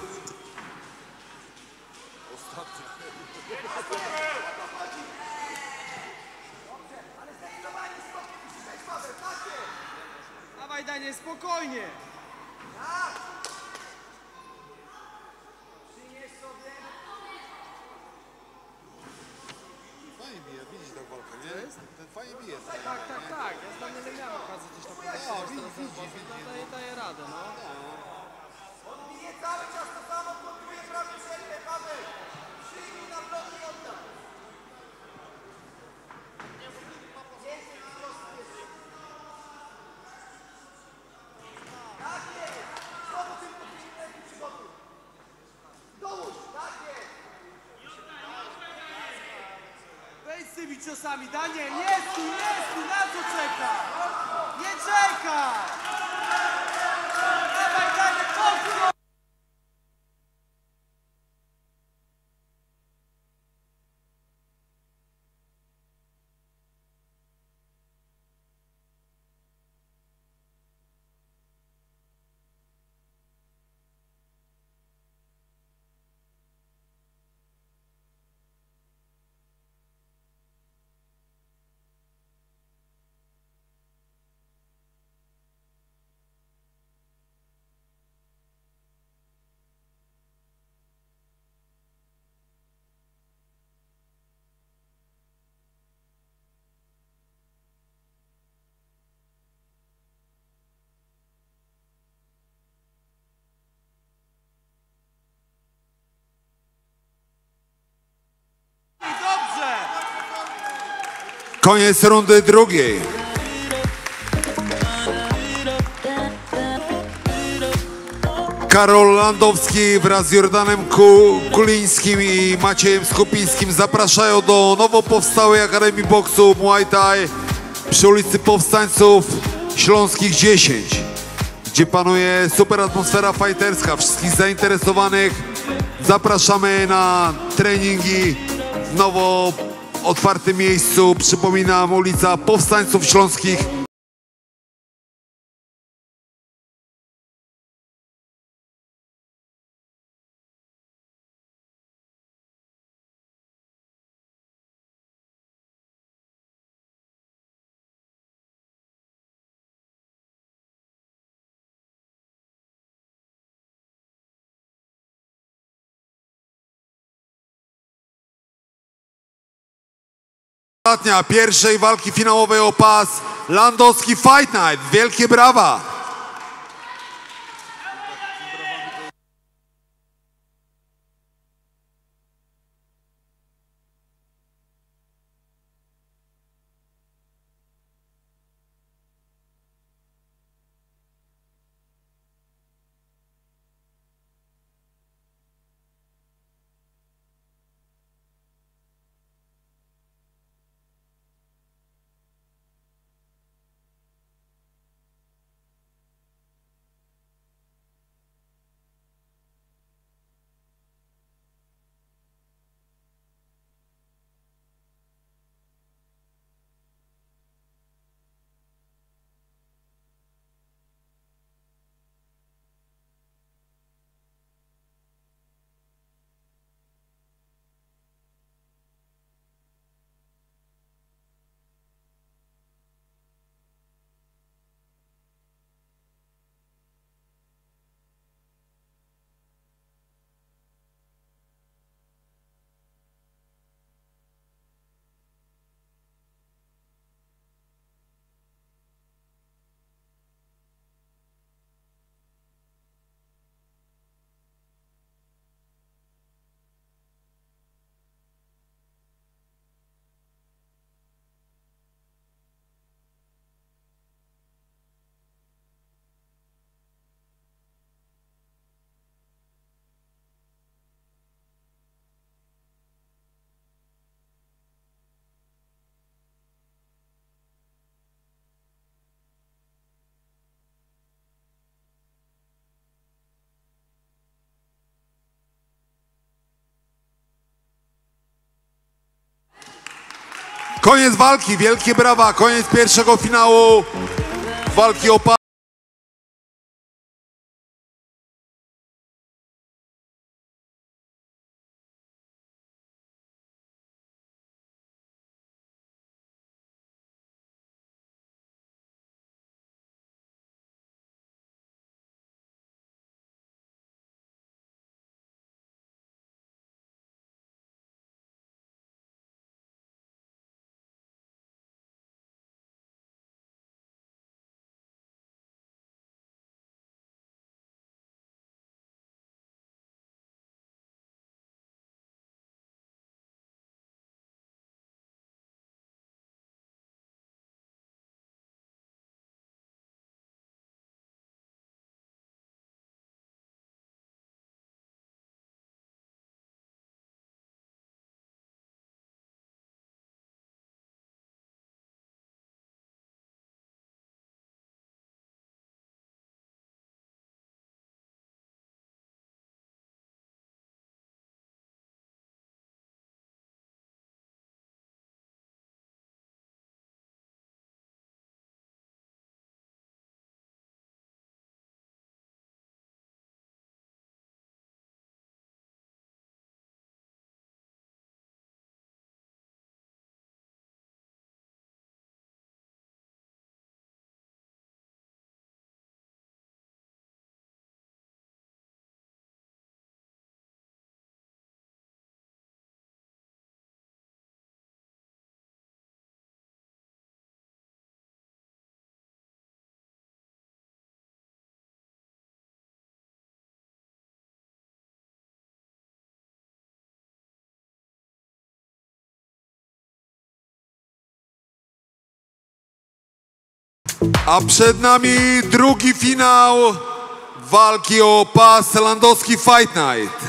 Koniec rundy drugiej. Karol Landowski wraz z Jordanem Ku- Kulińskim i Maciejem Skupińskim zapraszają do nowo powstałej Akademii Boksu Muay Thai przy ulicy Powstańców Śląskich 10, gdzie panuje super atmosfera fighterska. Wszystkich zainteresowanych zapraszamy na treningi w nowo otwartym miejscu. Przypominam, ulica Powstańców Śląskich Ostatnia pierwszej walki finałowej o pas Landowski Fight Night. Wielkie brawa! Koniec walki, wielkie brawa, koniec pierwszego finału. Walki o A przed nami drugi finał walki o pas Landowski Fight Night.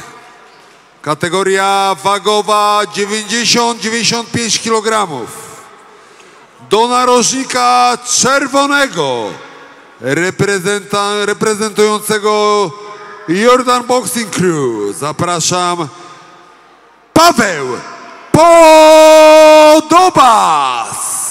Kategoria wagowa 90-95 kg. Do narożnika czerwonego reprezentującego Jordan Boxing Crew zapraszam Paweł Podobas.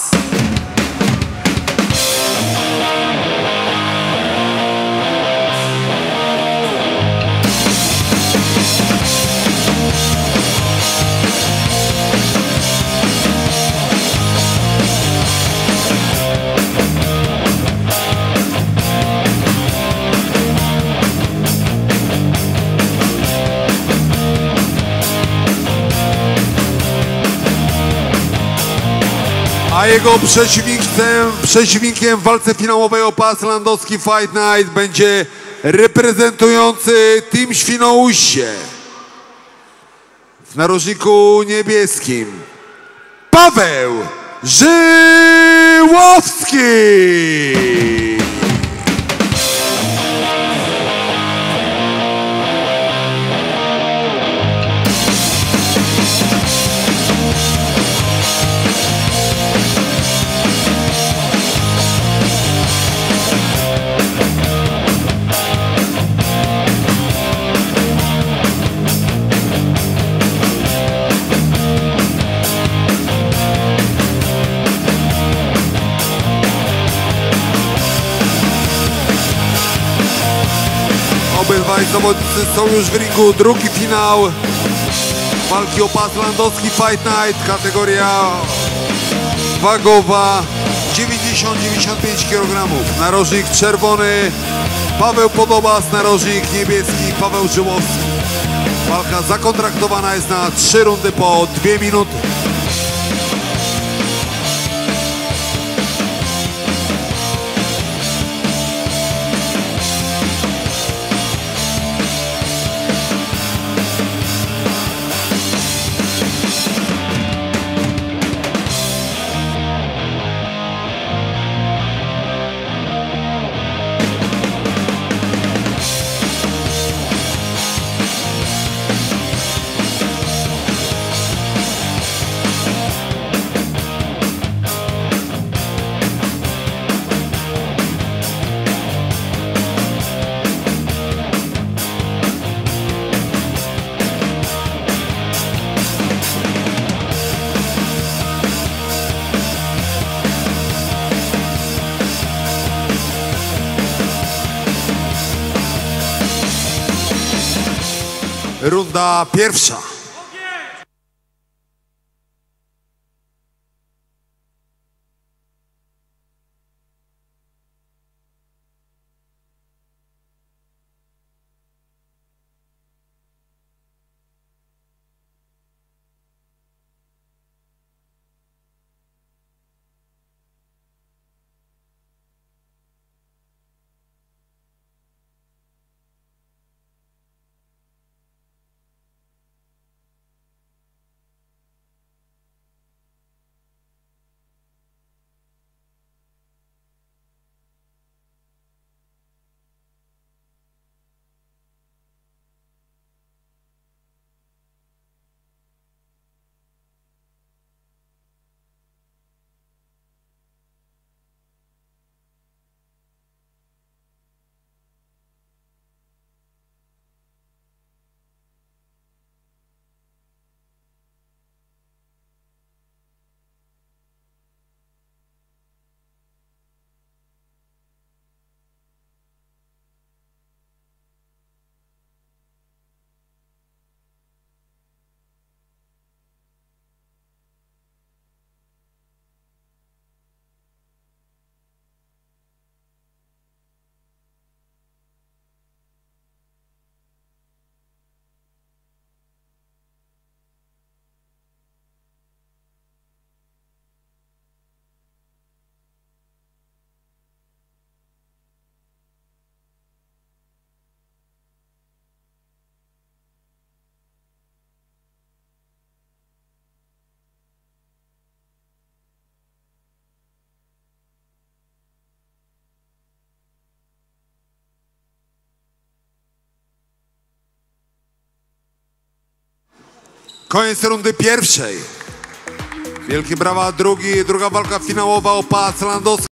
A jego przeciwnikiem, przeciwnikiem w walce finałowej o pas Landowski Fight Night będzie reprezentujący Team Świnoujście. W narożniku niebieskim Paweł Żyłowski. Zawodnicy są już w ringu. Drugi finał walki o pas Landowski Fight Night. Kategoria wagowa 90-95 kg. Narożnik czerwony Paweł Podobas, narożnik niebieski Paweł Żyłowski. Walka zakontraktowana jest na trzy rundy po dwie minuty. Pierwsza. Koniec rundy pierwszej. Wielkie brawa drugi, druga walka finałowa o pas landowski.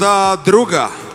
Runda druga.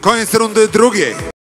Koniec rundy drugiej.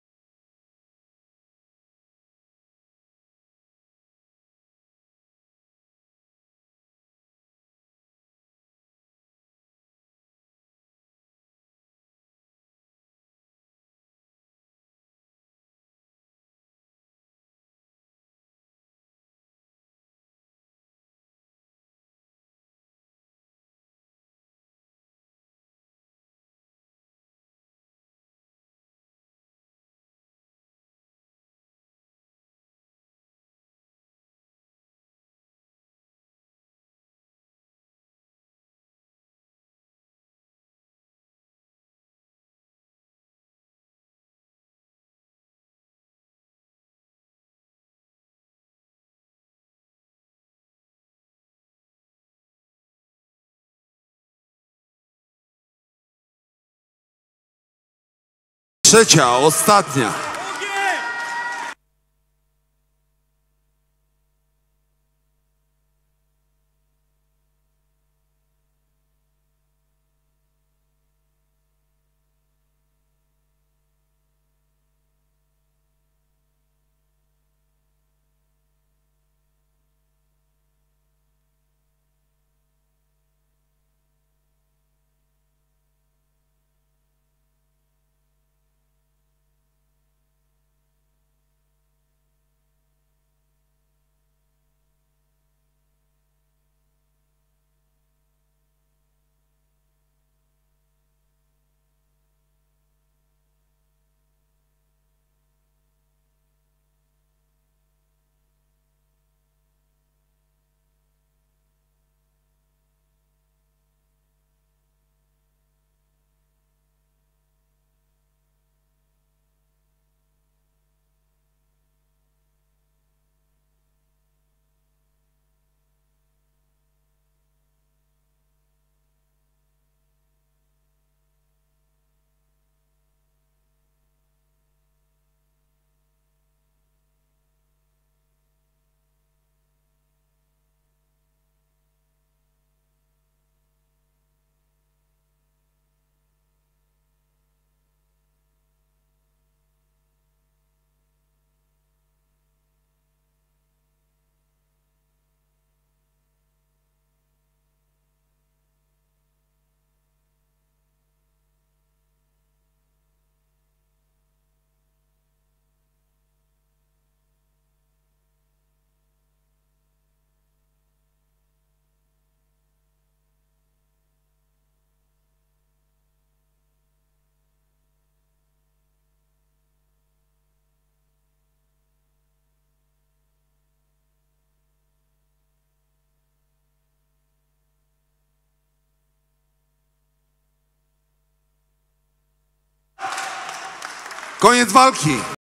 Trzecia, ostatnia. Koniec walki.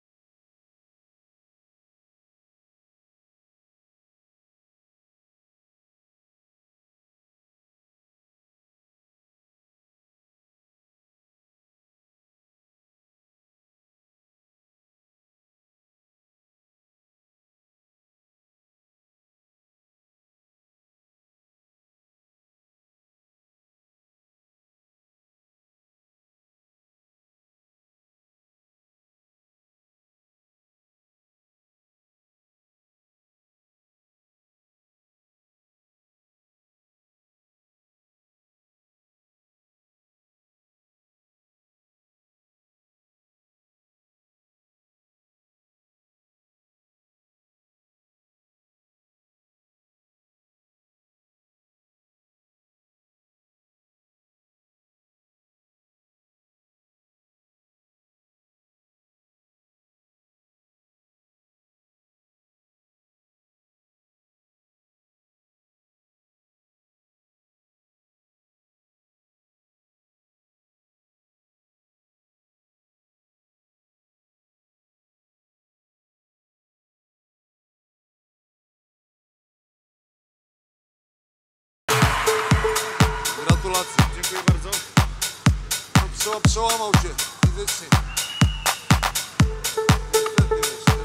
Przełamał cię fizycznie.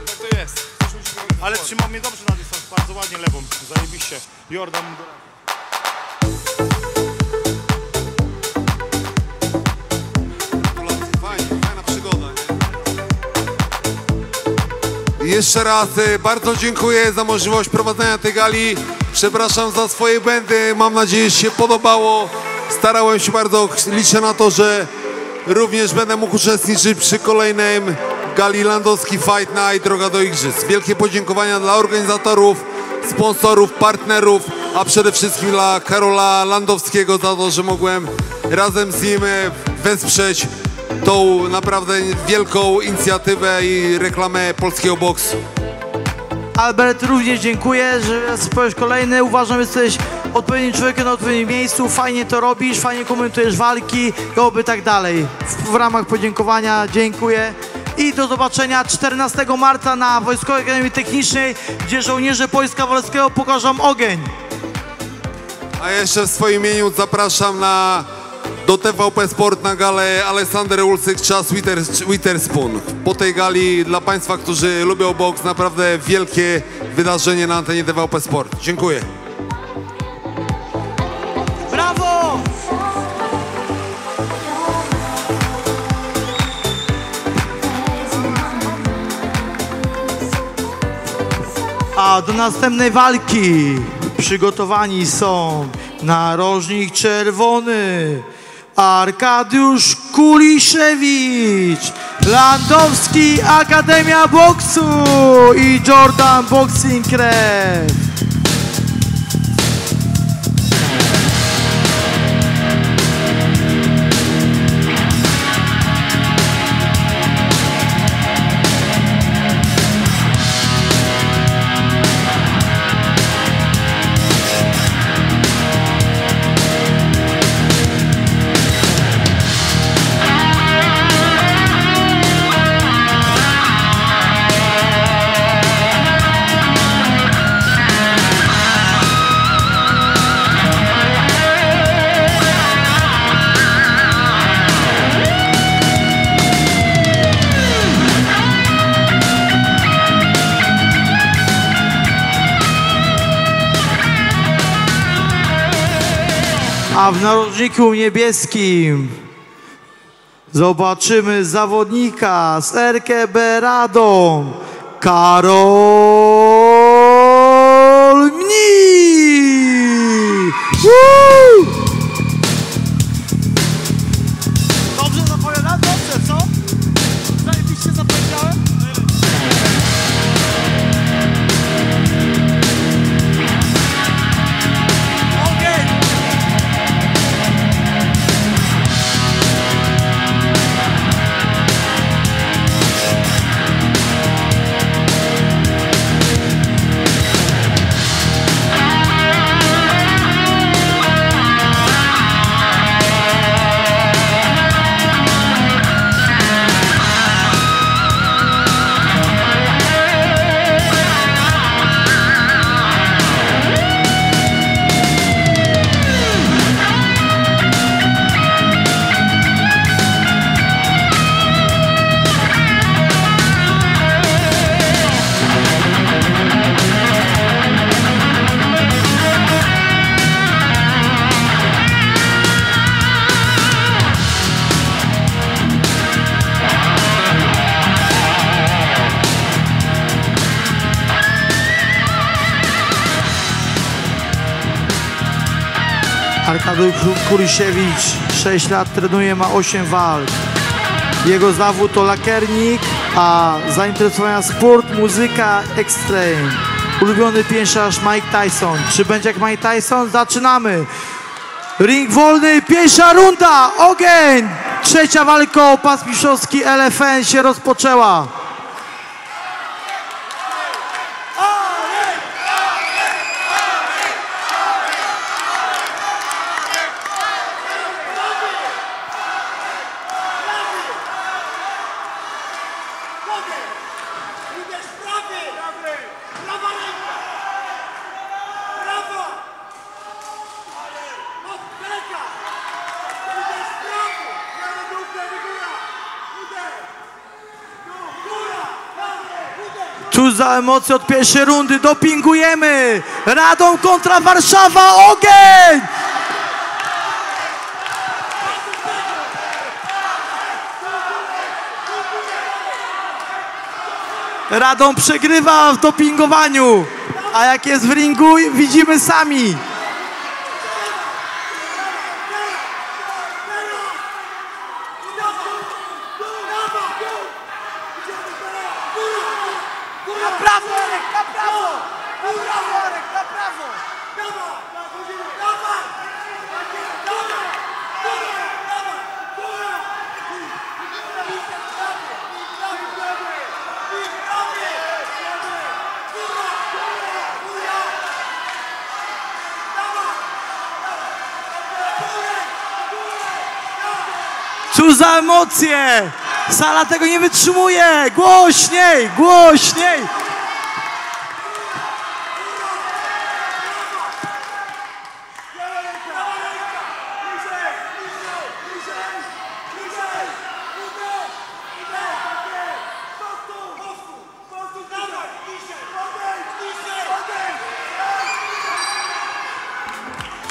Tak to jest. Ale trzymał mnie dobrze na dystans, bardzo ładnie lewą, zajebiście. Jordan mu? Jeszcze raz e, bardzo dziękuję za możliwość prowadzenia tej gali. Przepraszam za swoje błędy. Mam nadzieję, że się podobało. Starałem się bardzo. Liczę na to, że również będę mógł uczestniczyć przy kolejnym gali Landowski Fight Night Droga do Igrzysk. Wielkie podziękowania dla organizatorów, sponsorów, partnerów, a przede wszystkim dla Karola Landowskiego za to, że mogłem razem z nim wesprzeć tą naprawdę wielką inicjatywę i reklamę polskiego boksu. Albert, również dziękuję, że raz kolejny uważam, że jesteś odpowiednim człowiekiem na odpowiednim miejscu, fajnie to robisz, fajnie komentujesz walki i oby tak dalej. W, w ramach podziękowania dziękuję i do zobaczenia 14 marca na Wojskowej Akademii Technicznej, gdzie żołnierze Wojska Polskiego pokażą ogień. A jeszcze w swoim imieniu zapraszam na do TVP Sport na galę Aleksander Ulsyk, czas Witherspoon. Po tej gali dla Państwa, którzy lubią boks, naprawdę wielkie wydarzenie na antenie TVP Sport. Dziękuję. A do następnej walki przygotowani są narożnik czerwony Arkadiusz Kuliszewicz, Landowski Akademia Boksu i Jordan Boxing Krew. Narożniku niebieskim zobaczymy zawodnika z RKB Radom, Karol Mni! Woo! Kurysiewicz, 6 lat trenuje, ma 8 walk. Jego zawód to lakiernik, a zainteresowania sport, muzyka, extreme. Ulubiony pięściarz Mike Tyson. Czy będzie jak Mike Tyson? Zaczynamy! Ring wolny, pierwsza runda, ogień! Trzecia walka o pas LFN się rozpoczęła. Emocje od pierwszej rundy, dopingujemy! Radom kontra Warszawa, ogień! Radom przegrywa w dopingowaniu, a jak jest w ringu, widzimy sami. Na prawo, Arek, na prawo! Na prawo, Arek, na prawo! Dawaj! Dawaj! Dawaj! Dawaj! Dawaj! Góra! Emocje! Sala tego nie wytrzymuje! Głośniej, głośniej!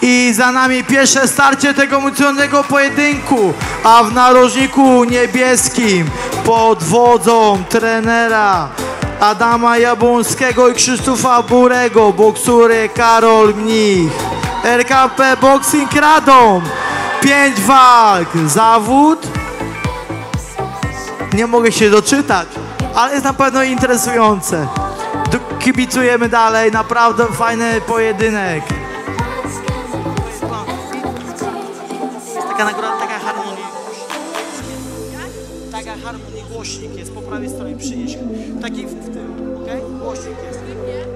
I za nami pierwsze starcie tego emocjonalnego pojedynku, a w narożniku niebieskim pod wodzą trenera Adama Jabłońskiego i Krzysztofa Burego, boksury Karol Mnich. RKP Boxing Radom, pięć walk, zawód. Nie mogę się doczytać, ale jest na pewno interesujące. Kibicujemy dalej, naprawdę fajny pojedynek. Taka nagroda, taka harmonia. Taka harmonia, głośnik jest po prawej stronie, przynieś. Taki w, w tył, okej? Głośnik jest.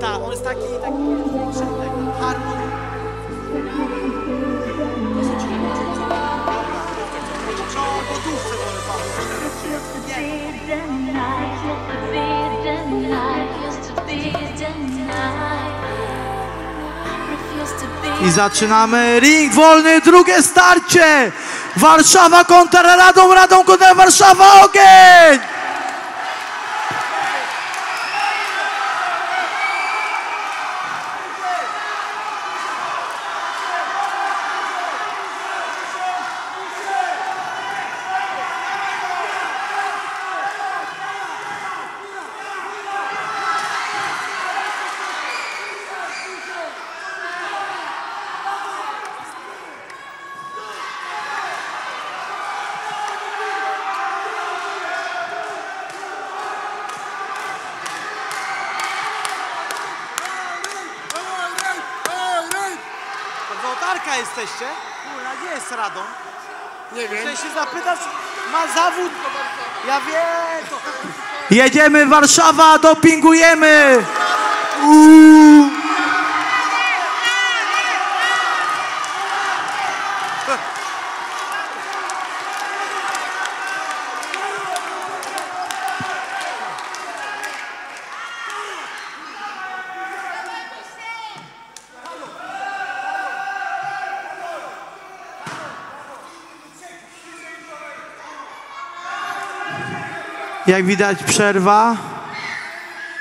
Tak, on jest taki, taki większy. Harmonia. No, gotówce może pan. I zaczynamy ring wolny, drugie starcie! Warszawa kontra Radom, Radom kontra Warszawa, ogień! Złotarka jesteście? Kurwa, gdzie jest Radom? Nie wiem. Chcę się zapytać, ma zawód? Ja wiem. To... Jedziemy Warszawa, dopingujemy! Uuu. Widać przerwa.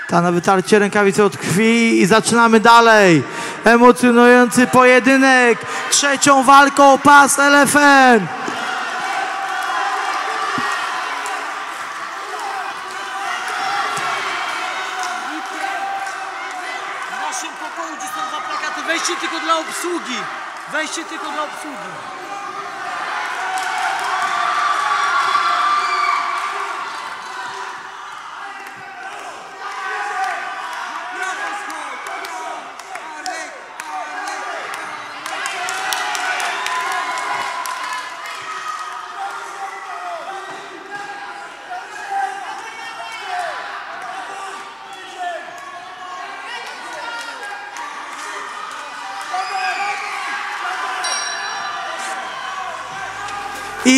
Ta na wytarcie rękawicy od krwi i zaczynamy dalej. Emocjonujący pojedynek. Trzecią walką o pas LFN. W naszym pokoju, gdzie są dwa plakaty, wejście tylko dla obsługi. Wejście tylko do obsługi.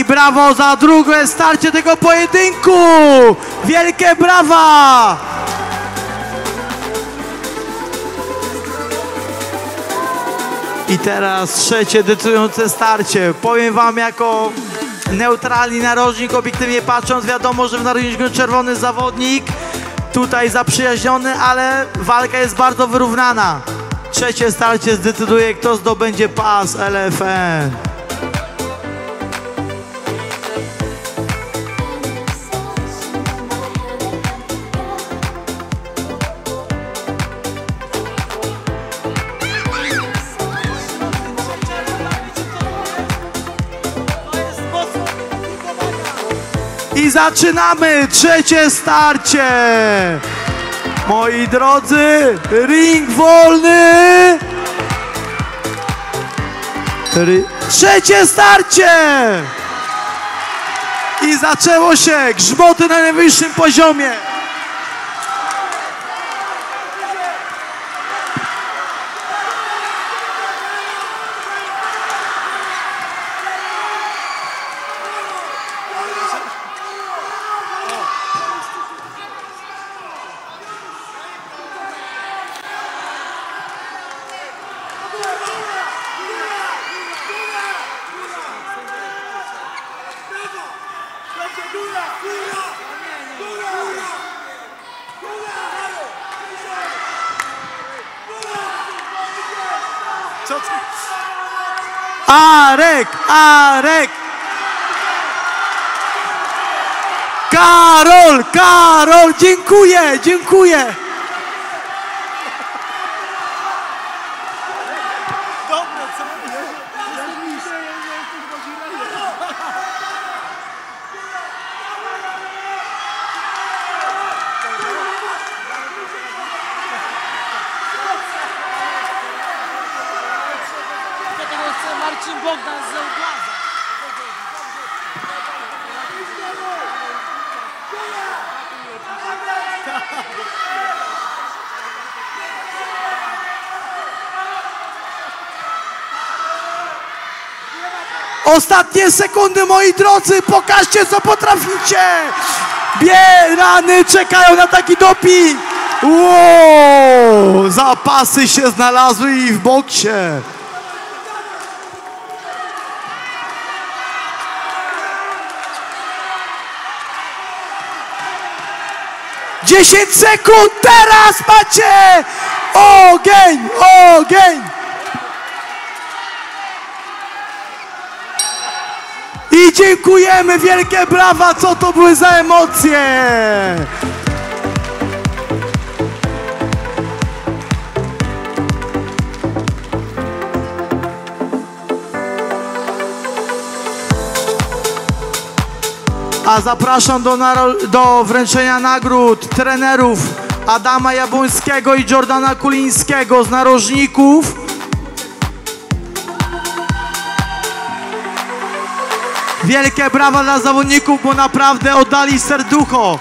Brawo za drugie starcie tego pojedynku! Wielkie brawa! I teraz trzecie decydujące starcie. Powiem wam jako neutralny narożnik, obiektywnie patrząc, wiadomo, że w narożniku czerwony zawodnik, tutaj zaprzyjaźniony, ale walka jest bardzo wyrównana. Trzecie starcie zdecyduje, kto zdobędzie pas LFN. I zaczynamy trzecie starcie. Moi drodzy, ring wolny. Trzecie starcie. I zaczęło się grzmoty na najwyższym poziomie. Arek! Karol, Karol, dziękuję, dziękuję. Ostatnie sekundy, moi drodzy, pokażcie co potraficie. Bierany czekają na taki doping. Wow, zapasy się znalazły i w boksie. Dziesięć sekund, teraz macie ogień, ogień. Dziękujemy, wielkie brawa, co to były za emocje! A zapraszam do, do wręczenia nagród trenerów Adama Jabłońskiego i Jordana Kulińskiego z narożników. Wielkie brawa dla zawodników, bo naprawdę oddali serducho.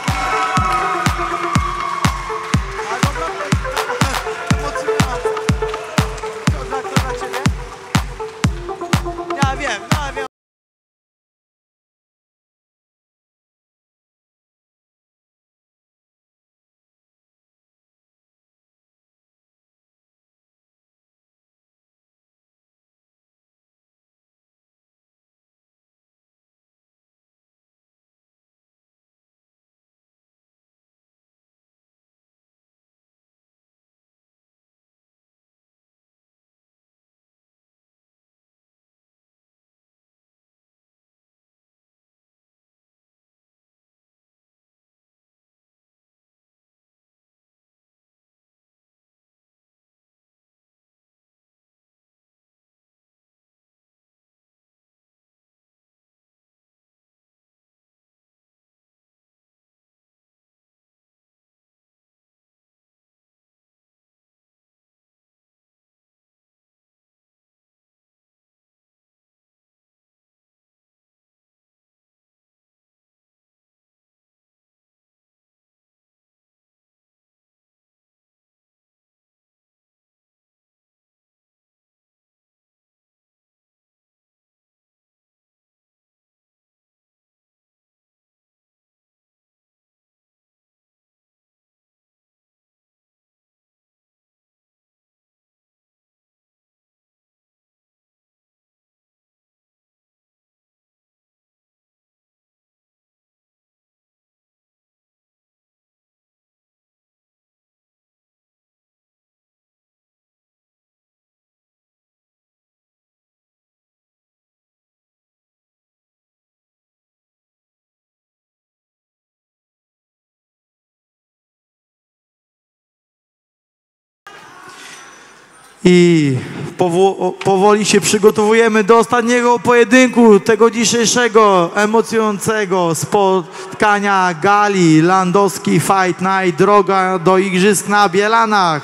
I powo- powoli się przygotowujemy do ostatniego pojedynku tego dzisiejszego emocjonującego spotkania gali Landowski Fight Night droga do Igrzysk na Bielanach.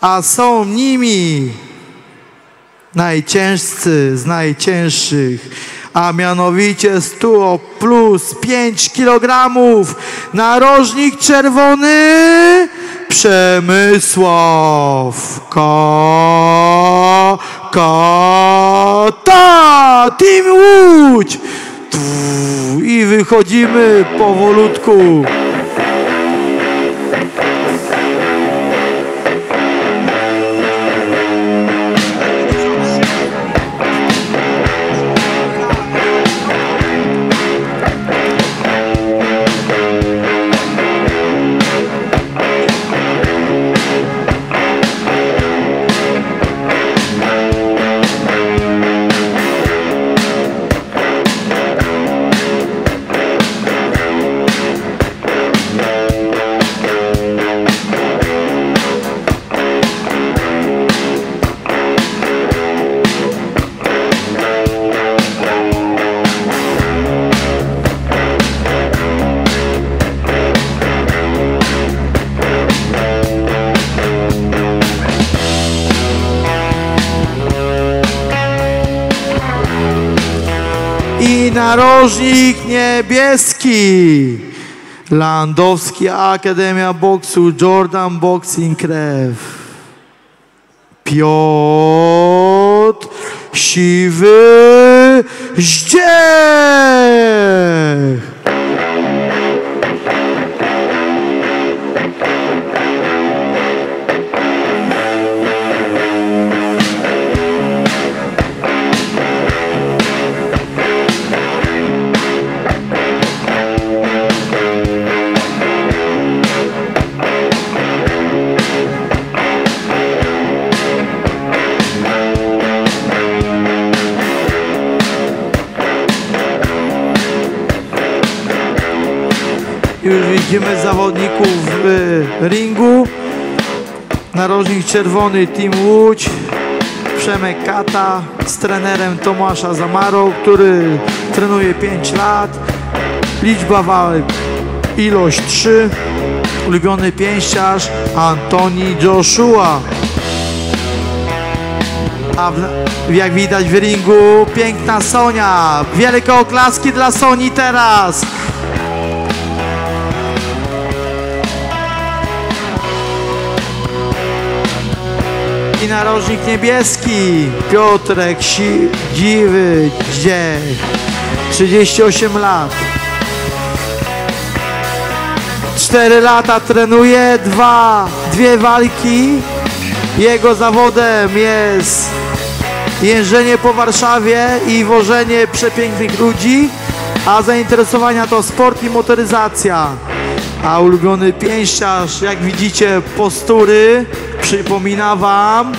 A są nimi najciężcy z najcięższych, a mianowicie 100 plus 5 kg, narożnik czerwony Przemysław Ka Kata Team Łódź i wychodzimy powolutku. Narożnik niebieski. Landowski Akademia Boksu, Jordan Boxing Krew. Piotr Siwy Zdziech. Widzimy zawodników w ringu. Narożnik czerwony Team Łódź. Przemek Kata z trenerem Tomasza Zamaro, który trenuje 5 lat. Liczba walk, ilość 3. Ulubiony pięściarz Antoni Joshua. A w, jak widać w ringu piękna Sonia. Wielkie oklaski dla Soni teraz. I narożnik niebieski. Piotrek si Dziwy Dziech 38 lat. 4 lata trenuje dwa, dwie walki. Jego zawodem jest jeżdżenie po Warszawie i wożenie przepięknych ludzi a zainteresowania to sport i motoryzacja. A ulubiony pięściarz, jak widzicie, postury przypomina wam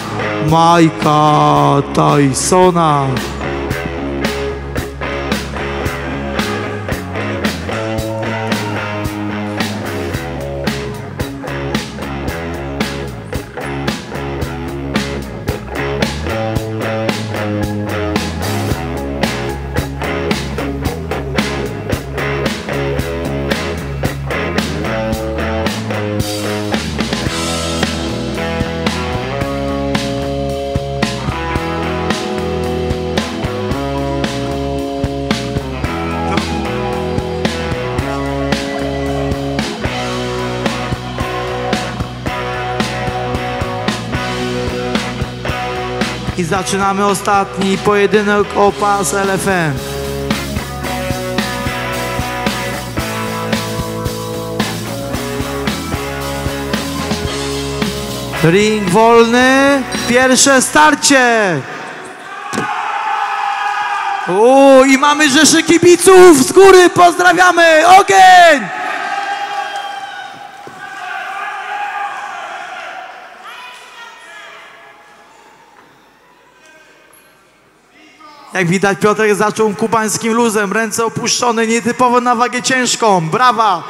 Majka Tysona. Zaczynamy ostatni pojedynek o pas LFM. Ring wolny, pierwsze starcie. U, i mamy rzeszy kibiców z góry, pozdrawiamy, ogień! Jak widać Piotrek zaczął kubańskim luzem, ręce opuszczone, nietypowo na wagę ciężką, brawa!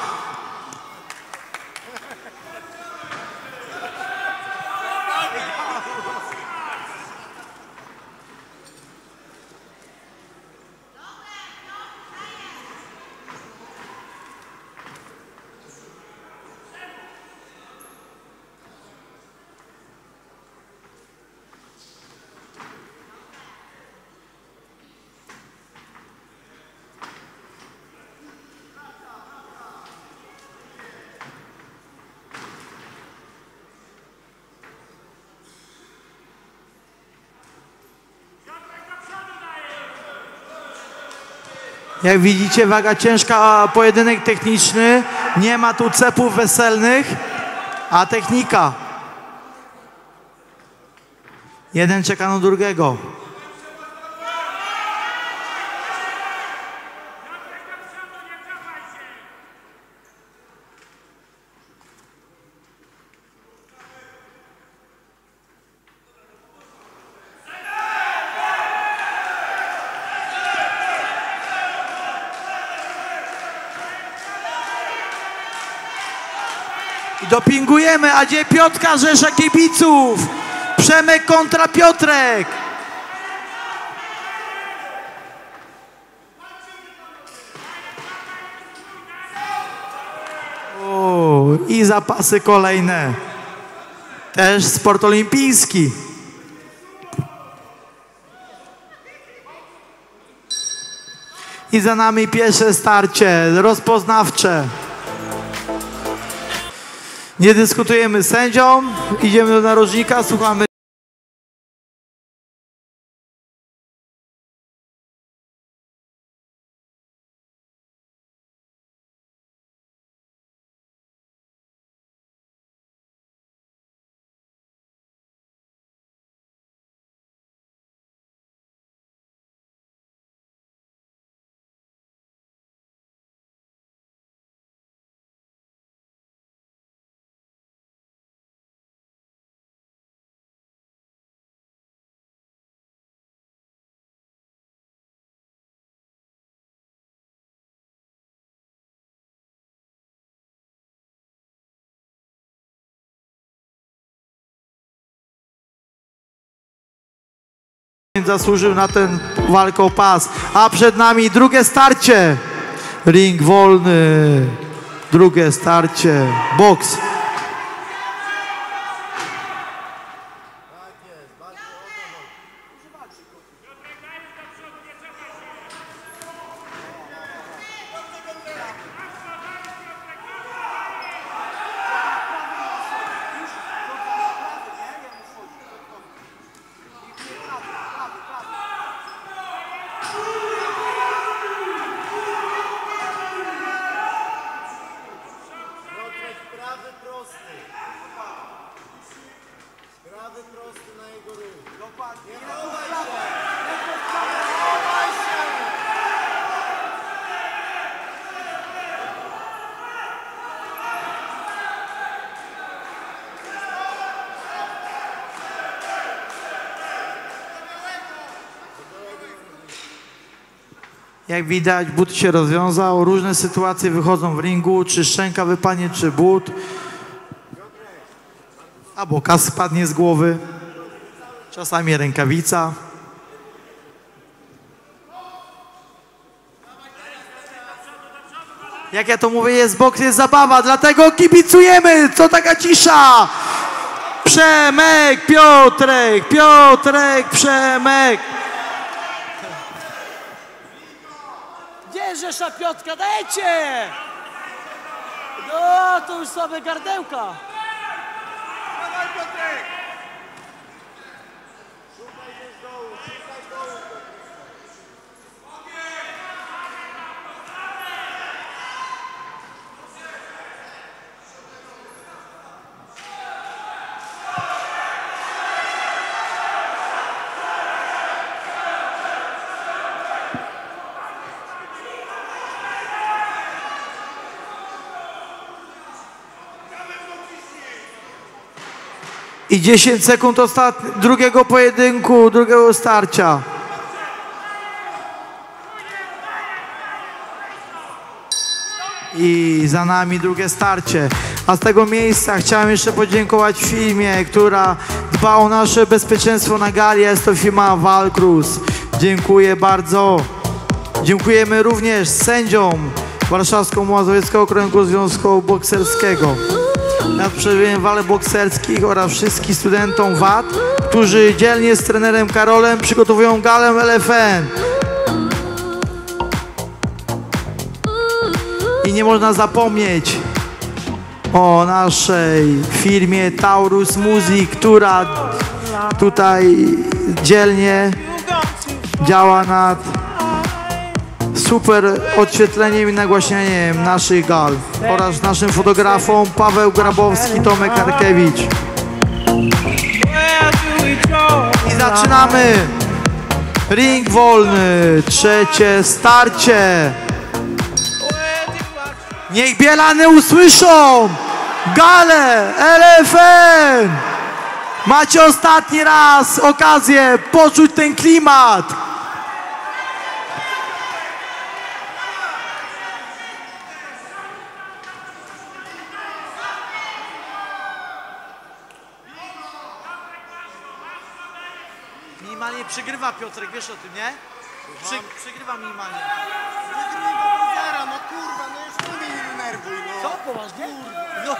Jak widzicie, waga ciężka, pojedynek techniczny. Nie ma tu cepów weselnych, a technika. Jeden czeka na drugiego. Dopingujemy, a gdzie Piotrka Rzesza kibiców? Przemek kontra Piotrek. O, I zapasy kolejne. Też sport olimpijski. I za nami pierwsze starcie rozpoznawcze. Nie dyskutujemy z sędzią, idziemy do narożnika, słuchamy. Zasłużył na ten walkę o pas. A przed nami drugie starcie. Ring wolny. Drugie starcie. Boks. Jak widać, but się rozwiązał. Różne sytuacje wychodzą w ringu. Czy szczęka wypadnie, czy but. Albo kas spadnie z głowy. Czasami rękawica. Jak ja to mówię, jest boks, jest zabawa, dlatego kibicujemy! Co taka cisza? Przemek, Piotrek, Piotrek, Przemek. Gdzie Rzesza Piotrka? Dajcie! No, to już same gardełka. Dawaj Piotrek! I 10 sekund ostat... drugiego pojedynku, drugiego starcia. I za nami drugie starcie. A z tego miejsca chciałem jeszcze podziękować firmie, która dba o nasze bezpieczeństwo na gali. Jest to firma Valkrus. Dziękuję bardzo. Dziękujemy również sędziom Warszawsko-Mazowieckiego Okręgu Związku Bokserskiego nad przeżyciem walk bokserskich oraz wszystkim studentom WAT, którzy dzielnie z trenerem Karolem przygotowują galę LFN. I nie można zapomnieć o naszej firmie Taurus Music, która tutaj dzielnie działa nad super odświetleniem i nagłaśnianiem naszych gal oraz naszym fotografom Paweł Grabowski, Tomek Arkiewicz. I zaczynamy! Ring wolny, trzecie starcie. Niech Bielany usłyszą! Gale, LFN! Macie ostatni raz okazję poczuć ten klimat. Przegrywa Piotrek, wiesz o tym, nie? Przy, przegrywa minimalnie. Zera, no kurwa, no już mnie nie denerwuj, no. Co, poważnie? No.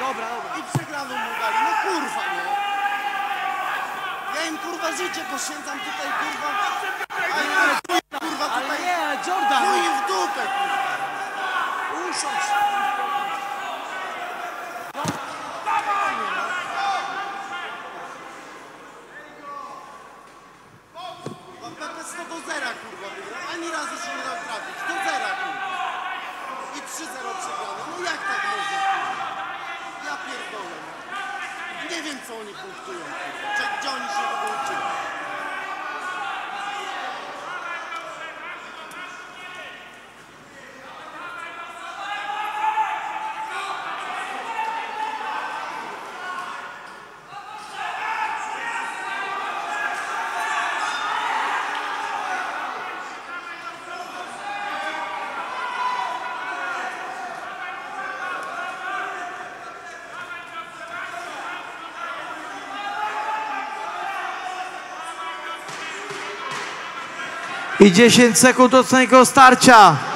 Dobra, dobra. I przegraną mu dali, no kurwa, no. Ja im kurwa życie poświęcam tutaj, kurwa. A ja kurwa Ale tutaj. nie, ale Jordan! No i w dupę, kurwa. Usiądź! Pepe 100 do zera, kurwa, wygrał. Ani razu się nie dał trafić. Do zera, kurwa. I 3-0 przegrano. No jak tak można, kurwa? Ja pierdolę. Nie wiem, co oni punktują, kurwa. Czy gdzie oni się tego uczyli. I 10 sekund do ostatniego starcia.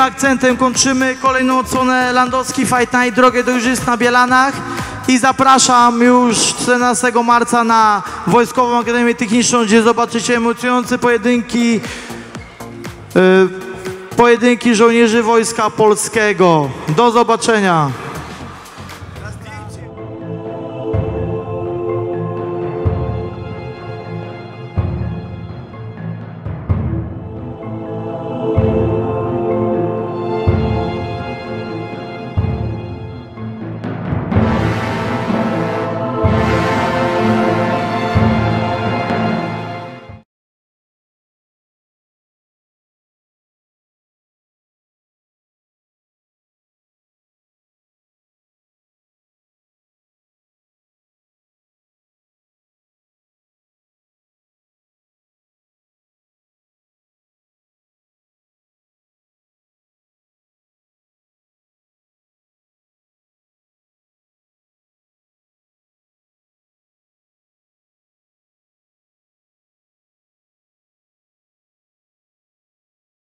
Akcentem kończymy kolejną odsłonę Landowski Fight Night, drogę do Igrzysk na Bielanach i zapraszam już 14 marca na Wojskową Akademię Techniczną, gdzie zobaczycie emocjonujące pojedynki y, pojedynki żołnierzy Wojska Polskiego. Do zobaczenia.